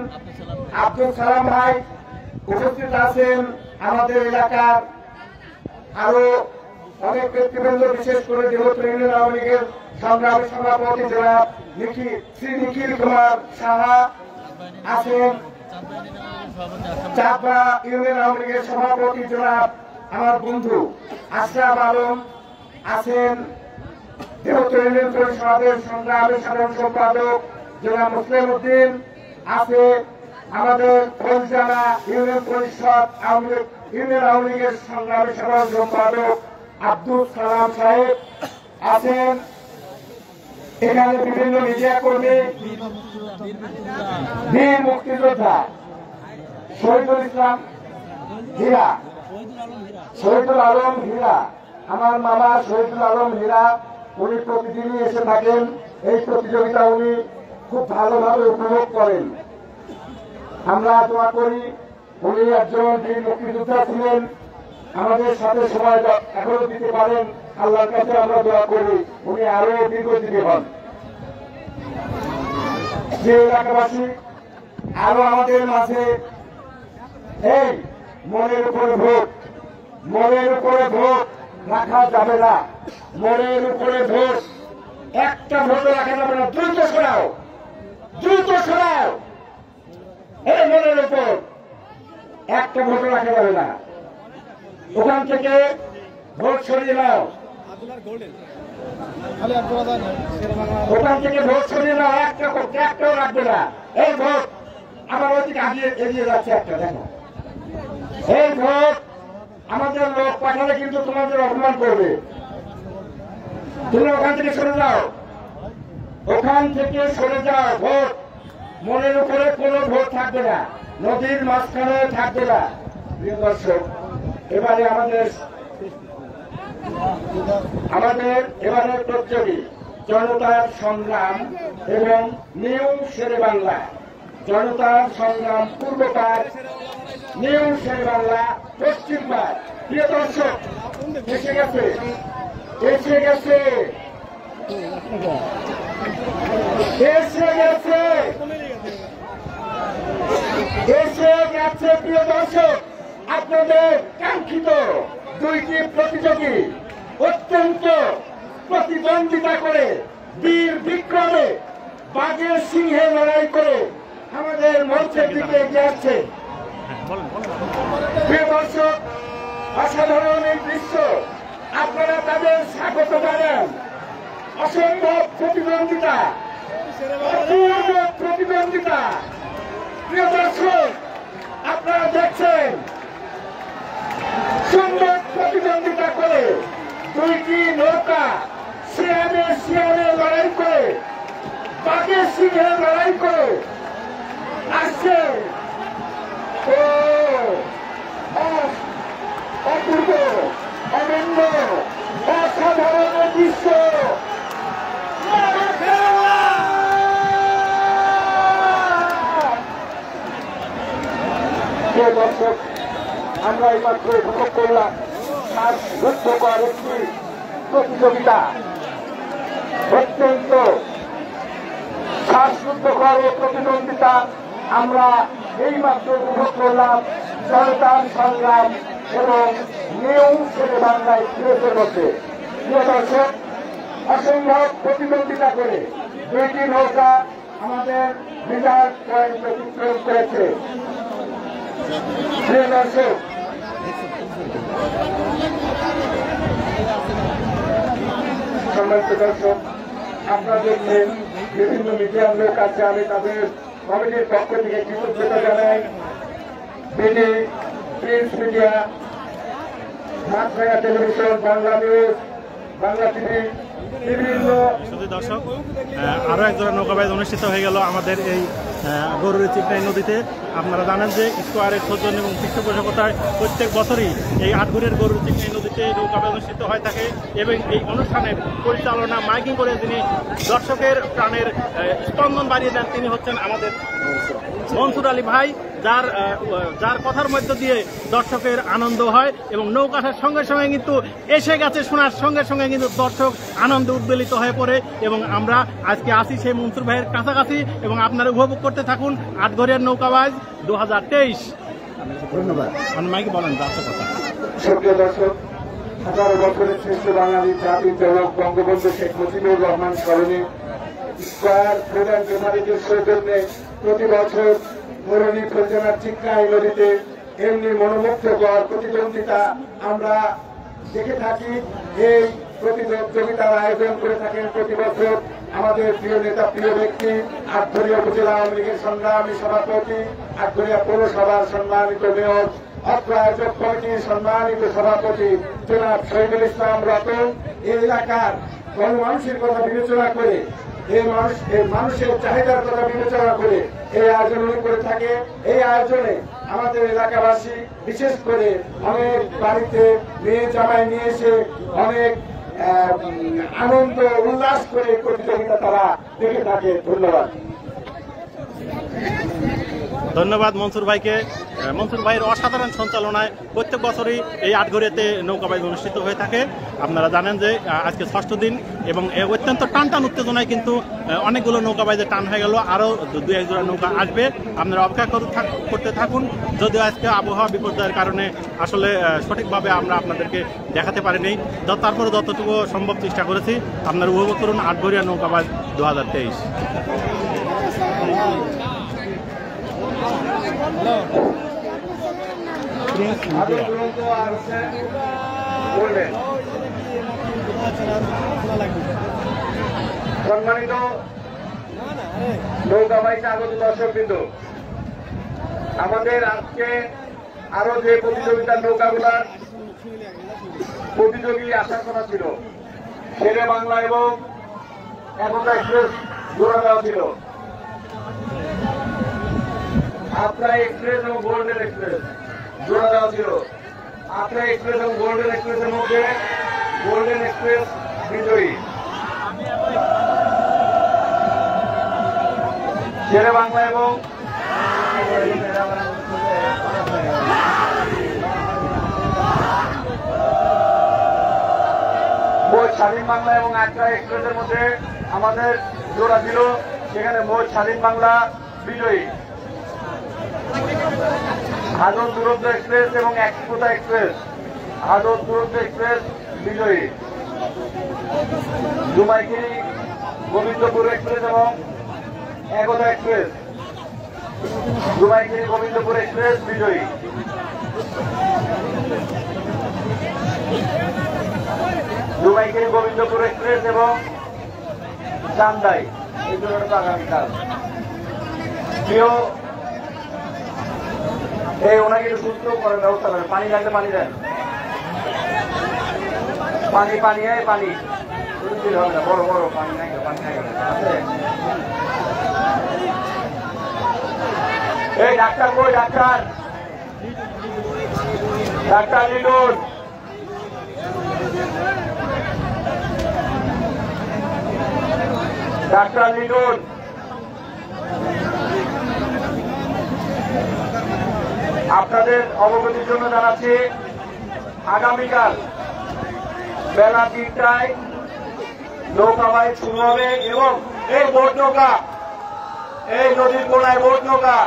আব্দুল সালাম ভাই উপস্থিত আছেন আমাদের এলাকার আরও অনেক ব্যক্তিবৃন্দ, বিশেষ করে দেবত্র ইউনিয়ন আওয়ামী লীগের সভাপতি নিখিল শ্রী নিখিল কুমার সাহা আছেন। চাপড়া ইউনিয়ন আওয়ামী লীগের সভাপতি জনাব আমার বন্ধু আশরাফ আলম আছেন। দেবত্র ইউনিয়ন পরিষদের সংগ্রামী সাধারণ সম্পাদক জনাব মুসলিম উদ্দিন, আছে আমাদের ফৌজদানা ইউনিয়ন পরিষদ আওয়ামী লীগ, ইউনিয়ন আওয়ামী লীগের সংগ্রামী সাধারণ সম্পাদক আব্দুল সালাম সাহেব আছেন। এখানে বিভিন্ন মিডিয়া কর্মী মুক্তিযোদ্ধা শহীদুল ইসলাম হীরা, শহীদুল আলম হীরা, আমার মামা শহীদুল আলম হীরা, উনি প্রতিদিনই এসে থাকেন। এই প্রতিযোগিতা উনি খুব ভালোভাবে উপভোগ করেন। আমরা দোয়া করি, উনি একজন বীর মুক্তিযোদ্ধা ছিলেন। আমাদের সাথে সময় এখনও দিতে পারেন। আল্লাহর কাছে আমরা দোয়া করি, উনি আরও দীর্ঘজীবী হন। যে এলাকাবাসী, আরও আমাদের মাঝে এই মনের উপরে ভোট, মনের উপরে ভোট রাখা যাবে না। মনের উপরে ভোট, একটা ভোট রাখা যাবে না, দ্রুত সরাও। দ্রুত সরাও। এই মনের উপর একটা ভোট রাখা যাবে না। ওখান থেকে ভোট সরিয়ে নাও। ওখান থেকে ভোট সরিয়ে নাও। একটা একটাও রাখবে না। এই ভোট আমার ওইদিকে আগিয়ে এগিয়ে যাচ্ছে একটা, দেখো। এই ভোট আমাদের লোক পাঠালে কিন্তু তোমাদের অপমান করবে। তুমি ওখান থেকে সরে যাও। ওখান থেকে সরে যাও ভোট। মনের উপরে কোনো ভোট থাকবে না। নদীর মাঝখানে থাকবে না। দর্শক, এবারে আমাদের আমাদের এবারে প্রতিযোগী জনতার সংগ্রাম এবং নিউ শেরে বাংলা। জনতার সংগ্রাম পূর্বকার নিউ শেরে বাংলা পশ্চিমবার প্রিয় দর্শক, এসে গেছে। এসে গেছে। প্রিয় দর্শক আপনাদের কাঙ্ক্ষিত দুইটি প্রতিযোগী অত্যন্ত প্রতিদ্বন্দ্বিতা করে বীর বিক্রমে বাঘের সিংহে লড়াই করে আমাদের মঞ্চের দিকে এগিয়ে আসছে প্রিয় দৃশ্য আপনারা তাদের স্বাগত জানান। অসম্ভব প্রতিদ্বন্দ্বিতা। প্রতিদ্বন্দ্বিতা। প্রিয় আপনারা দেখছেন, সুন্দর প্রতিদ্বন্দ্বিতা করে দুইটি নৌকা শিয়ানে শিয়ানে লড়াই করে বাঘের সিংহে লড়াই করে আসছে। ও, অপূর্ব অনন্য অসাধারণ দৃশ্য। দর্শক, আমরা এই মাত্র উপভোগ করলাম শ্বাসরুদ্ধকর একটি প্রতিযোগিতা। অত্যন্ত শ্বাসরুদ্ধকর প্রতিদ্বন্দ্বিতা আমরা এই মাত্র উপভোগ করলাম জনতার সংগ্রাম এবং নিউ ছেলে বাংলায় মধ্যে। দর্শক অসম্ভব প্রতিদ্বন্দ্বিতা করে দুইটি নৌকা আমাদের পয়েন্ট অতিক্রম করেছে। দর্শক, সম্মানিত দর্শক, আপনারা দেখছেন বিভিন্ন মিডিয়ার লোক আছে, আমি তাদের কমিটির পক্ষ থেকে কৃতজ্ঞতা জানাই। BD print media Maasranga television, Bangla news, Bangla TV শুধু দর্শক আহ, আরও এক জোড়া নৌকাবাইজ অনুষ্ঠিত হয়ে গেল আমাদের এই গরুর চিকনাই নদীতে। আপনারা জানেন যে স্কোয়ারের সৌজন এবং পৃষ্ঠপোষকতায় প্রত্যেক বছরই এই আটগুড়ের গরুর চিকনাই নদীতে এই নৌকাবাইজ অনুষ্ঠিত হয়ে থাকে এবং এই অনুষ্ঠানের পরিচালনা মাইকিং করে যিনি দর্শকের প্রাণের স্পন্দন বাড়িয়ে দেন তিনি হচ্ছেন আমাদের মনসুর আলী ভাই যার যার কথার মধ্য দিয়ে দর্শকের আনন্দ হয় এবং নৌকা সঙ্গে সঙ্গে কিন্তু এসে গেছে শোনার সঙ্গে সঙ্গে কিন্তু দর্শক আনন্দে উদ্বেলিত হয়ে পড়ে এবং আমরা আজকে আসি সেই মনসুর ভাইয়ের কাছাকাছি এবং আপনারা উপভোগ করতে থাকুন আটঘরিয়ার নৌকাবাজ দু হাজার তেইশ। ধন্যবাদ। মাইকে বলেন যাচ্ছে কথা। হাজার বছরের শ্রেষ্ঠ বাঙালি জাতির জনক বঙ্গবন্ধু শেখ মুজিবুর রহমান স্মরণে স্কয়ার প্রধান জেনারেটের সৌজন্যে প্রতি বছর নদীতে এমনি মনোমুগ্ধকর প্রতিদ্বন্দ্বিতা আমরা দেখে থাকি। এই প্রতিযোগিতার আয়োজন করে থাকেন প্রতি বছর, আমাদের প্রিয় নেতা, প্রিয় ব্যক্তি আটঘরিয়া উপজেলা আওয়ামী লীগের সংগ্রামী সভাপতি আটঘরিয়া পৌরসভার সম্মানিত মেয়র, অত্র আয়োজক কমিটির সম্মানিত সভাপতি জনাব শহীদুল ইসলাম রতন। এই এলাকার গণমানুষের কথা বিবেচনা করে, এই মানুষ মানুষের চাহিদার কথা বিবেচনা করে এই আয়োজন করে থাকে। এই আয়োজনে আমাদের এলাকাবাসী বিশেষ করে অনেক বাড়িতে মেয়ে জামাই নিয়ে এসে অনেক আনন্দ উল্লাস করে করতে তারা দেখে থাকে। ধন্যবাদ। ধন্যবাদ মনসুর ভাইকে। মনসুর ভাইয়ের অসাধারণ সঞ্চালনায় প্রত্যেক বছরই এই আটঘরিয়াতে নৌকাবাইজ অনুষ্ঠিত হয়ে থাকে। আপনারা জানেন যে আজকে ষষ্ঠ দিন এবং অত্যন্ত টান টান উত্তেজনায় কিন্তু অনেকগুলো নৌকাবাইজে টান হয়ে গেল। আরও দু এক জোড়া নৌকা আসবে। আপনারা অপেক্ষা করতে থাক- করতে থাকুন। যদিও আজকে আবহাওয়া বিপর্যয়ের কারণে আসলে সঠিকভাবে আমরা আপনাদেরকে দেখাতে পারিনি। তারপরে যতটুকু সম্ভব চেষ্টা করেছি। আপনারা উপভোগ করুন আটঘরিয়া নৌকাবাজ দু হাজার তেইশ। সম্মানিত নৌকাবাহিতে আগত দর্শক বিন্দু। আমাদের আজকে আরও যে প্রতিযোগিতার নৌকাগুলার প্রতিযোগী আসার কথা ছিল শেরে বাংলা এবং একতা এক্সপ্রেস জোড়া দেওয়া ছিল। আপনার এক্সপ্রেস এবং গোল্ডেন এক্সপ্রেস জোড়া দেওয়া ছিল। আপনার এক্সপ্রেস এবং গোল্ডেন এক্সপ্রেসের মধ্যে গোল্ডেন এক্সপ্রেস বিজয়ী। শেরে বাংলা এবং স্বাধীন বাংলা এবং আটটা এক্সপ্রেসের মধ্যে আমাদের জোড়া ছিল। সেখানে মোট স্বাধীন বাংলা বিজয়ী। আদর দুরন্ত এক্সপ্রেস এবং একতা এক্সপ্রেস। আদর দুরন্ত এক্সপ্রেস, বিজয়ী। জুমাইগিরি গোবিন্দপুর এক্সপ্রেস এবং একতা এক্সপ্রেস। জুমাইগিরি গোবিন্দপুর এক্সপ্রেস, বিজয়ী। জুমাইগিরি গোবিন্দপুর এক্সপ্রেস এবং চান্দাই। এই দুটো আগামীকাল। প্রিয় এই ওনাকে একটু করার ব্যবস্থা করেন। পানি লাগলে পানি দেন। পানি পানি, এই পানি। হবে না। বড় বড় পানি পানি এই ডাক্তার কই, ডাক্তার? ডাক্তার লিটন। ডাক্তার লিটন। আপনাদের অবগতির জন্য জানাচ্ছি, আগামীকাল বেলা তিনটায় নৌকাবাই শুরু হবে এবং এই বোট নৌকা, এই নদীর কোনায় বোট নৌকা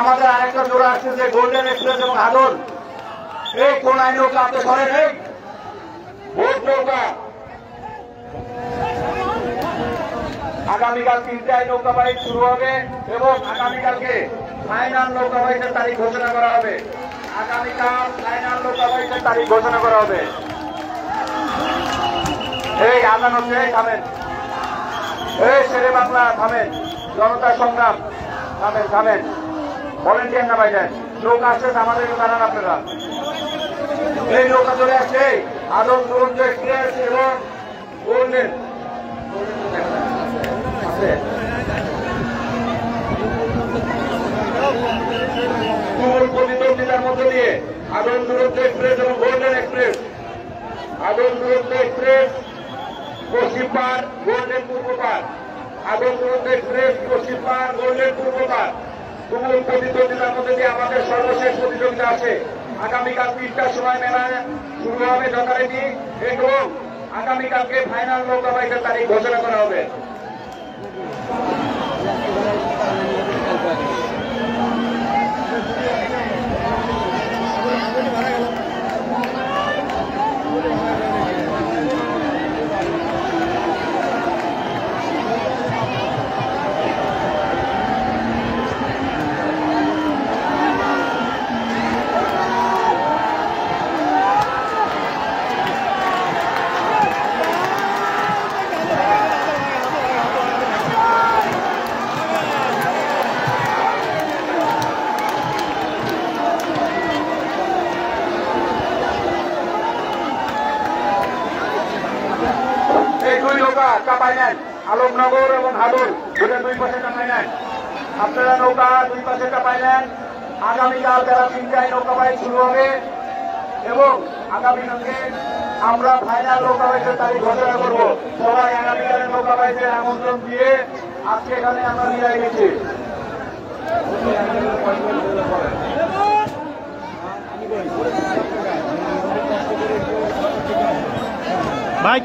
আমাদের আরেকটা জোড়া যে গোল্ডেন এক্সপ্রেস এবং আদল এই কোনায় নৌকা আপনি ধরেন এই বোট নৌকা আগামীকাল তিনটায় নৌকা বাইক শুরু হবে এবং আগামীকালকে ফাইনাল নৌকা বাইকের তারিখ ঘোষণা করা হবে। আগামীকাল ফাইনাল নৌকা বাইকের তারিখ ঘোষণা করা হবে। এই আদান এই থামেন। এই শেরে বাংলা, থামেন। জনতা সংগ্রাম, থামেন থামেন। ভলেন্টিয়ার না বাইরেন নৌকা আসছে আমাদেরকে জানান আপনারা। এই নৌকা চলে আসছে। আদম দুরন্ত এক্সপ্রেস এবং আছে? প্রতিদ্বন্দ্বিতার মধ্য দিয়ে আদম দূরত্ব এক্সপ্রেস এবং গোল্ডেন এক্সপ্রেস। আদম দূরত্ব এক্সপ্রেস, পশ্চিম পার গোল্ডেন পূর্ব পার আদম দূরত্ব এক্সপ্রেস, পশ্চিম পার গোল্ডেন পূর্ব পার তুমুল প্রতিদ্বন্দ্বিতার মধ্যে দিয়ে আমাদের সর্বশেষ প্রতিযোগিতা আছে। আগামীকাল তিনটার সময় মেলা শুরু হবে যথারীতি। এবং আগামীকালকে ফাইনাল বাইকের তারিখ ঘোষণা করা হবে। Thank you. নৌকা চাপাই নেন। আলমনগর এবং হাদুর দুটো দুই পাশে চাপাই নেন। আপনারা নৌকা, দুই পাশে চাপাই নেন। আগামীকাল বেলা তিনটায় নৌকা বাইক শুরু হবে। এবং আগামী আগামীকালকে আমরা ফাইনাল নৌকা বাইকের তারিখ ঘোষণা করব। সবাই আগামীকালের নৌকা বাইকের আমন্ত্রণ দিয়ে আজকে এখানে আমরা বিদায় নিচ্ছি। ভাই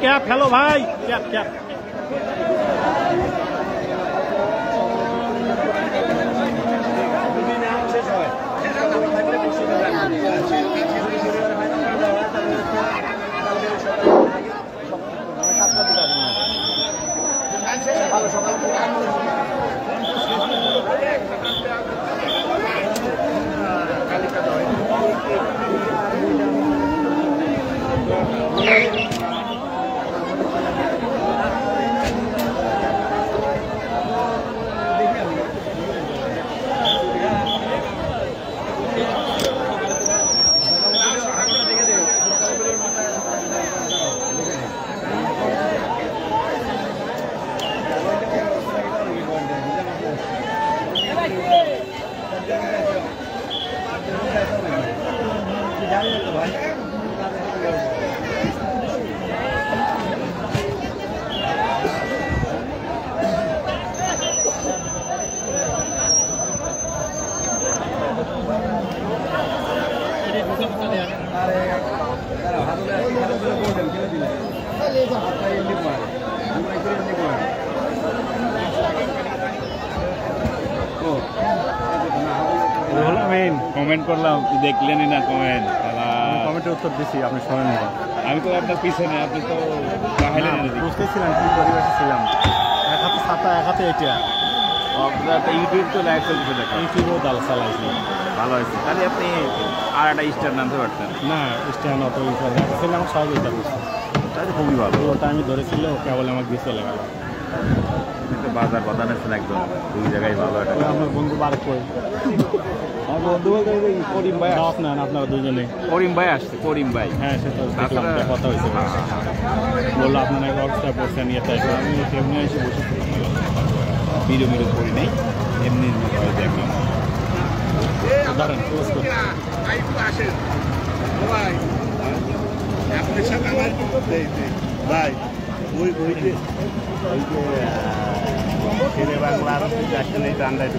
ক্যাপ হ্যালো ভাই ক্যাপ ক্যাপ আমিন কমেন্ট করলাম দেখলেনই না কমেন্ট কমেন্টের উত্তর দিছি আপনি শোনেন না আমি তো আপনার পিছনে আপনি তো বুঝতেছিলাম কি পরিবেশে ছিলাম। এক হাতে ছাতা এক হাতে এটা আপনার ইউটিউব তো লাইভ চলছে দেখা ইউটিউবও চালাইছি। ভালো হয়েছে। তাহলে আপনি আর একটা স্টার নামতে পারতেন। না স্ট্যান্ড অত ছিলাম সব এটা বুঝছি তাহলে খুবই ভালো। ওটা আমি ধরেছিল কেবল আমাকে দিয়ে চলে গেল। কিন্তু বাজার বাজার আছেন একদম দুই জায়গায় ভালো একটা আমার বন্ধু বার কই? আপনারা দুজনে করিম ভাই আসছে করিম ভাই। হ্যাঁ সে তো দেখলাম তাছাড়া- যে কথা হয়েছে বলল আপনারা এক অবস্থা করছেন ইয়ে তাই আমি এসে করি নেই এমনি করুন। ভাই ওই ওই যে ওই যে ছেলে বাংলার আসলে এই ঠান্ডায়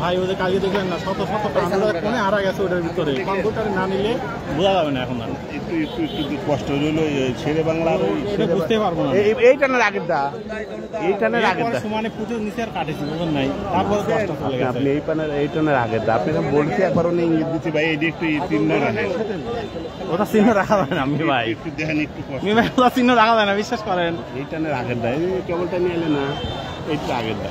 ভাই ওদের কালকে দেখলেন না শত শত কোণে হারা গেছে ওটার ভিতরে। কম্পিউটারে না নিলে বোঝা যাবে না এখন আর। একটু একটু একটু কষ্ট হলো ছেলে এটা বুঝতে পারব না। এই টানের আগের দা? এই টানের আগের দা? সমানে পুজো নিচে আর কাটেছি বুঝলেন নাই? তারপরে কষ্ট চলে গেছে। আপনি এই পানের এই টানের আগের দা? আপনি বলছি একবার উনি ইঙ্গিত দিচ্ছি ভাই এই একটু তিন রাখেন। ওটা চিহ্ন রাখা যায় না আমি ভাই। একটু দেখেন একটু কষ্ট। আমি ভাই ওটা চিহ্ন রাখা যায় না বিশ্বাস করেন। এই টানের আগের দা এই কেবলটা নিয়ে এলে না এইটা আগের দা।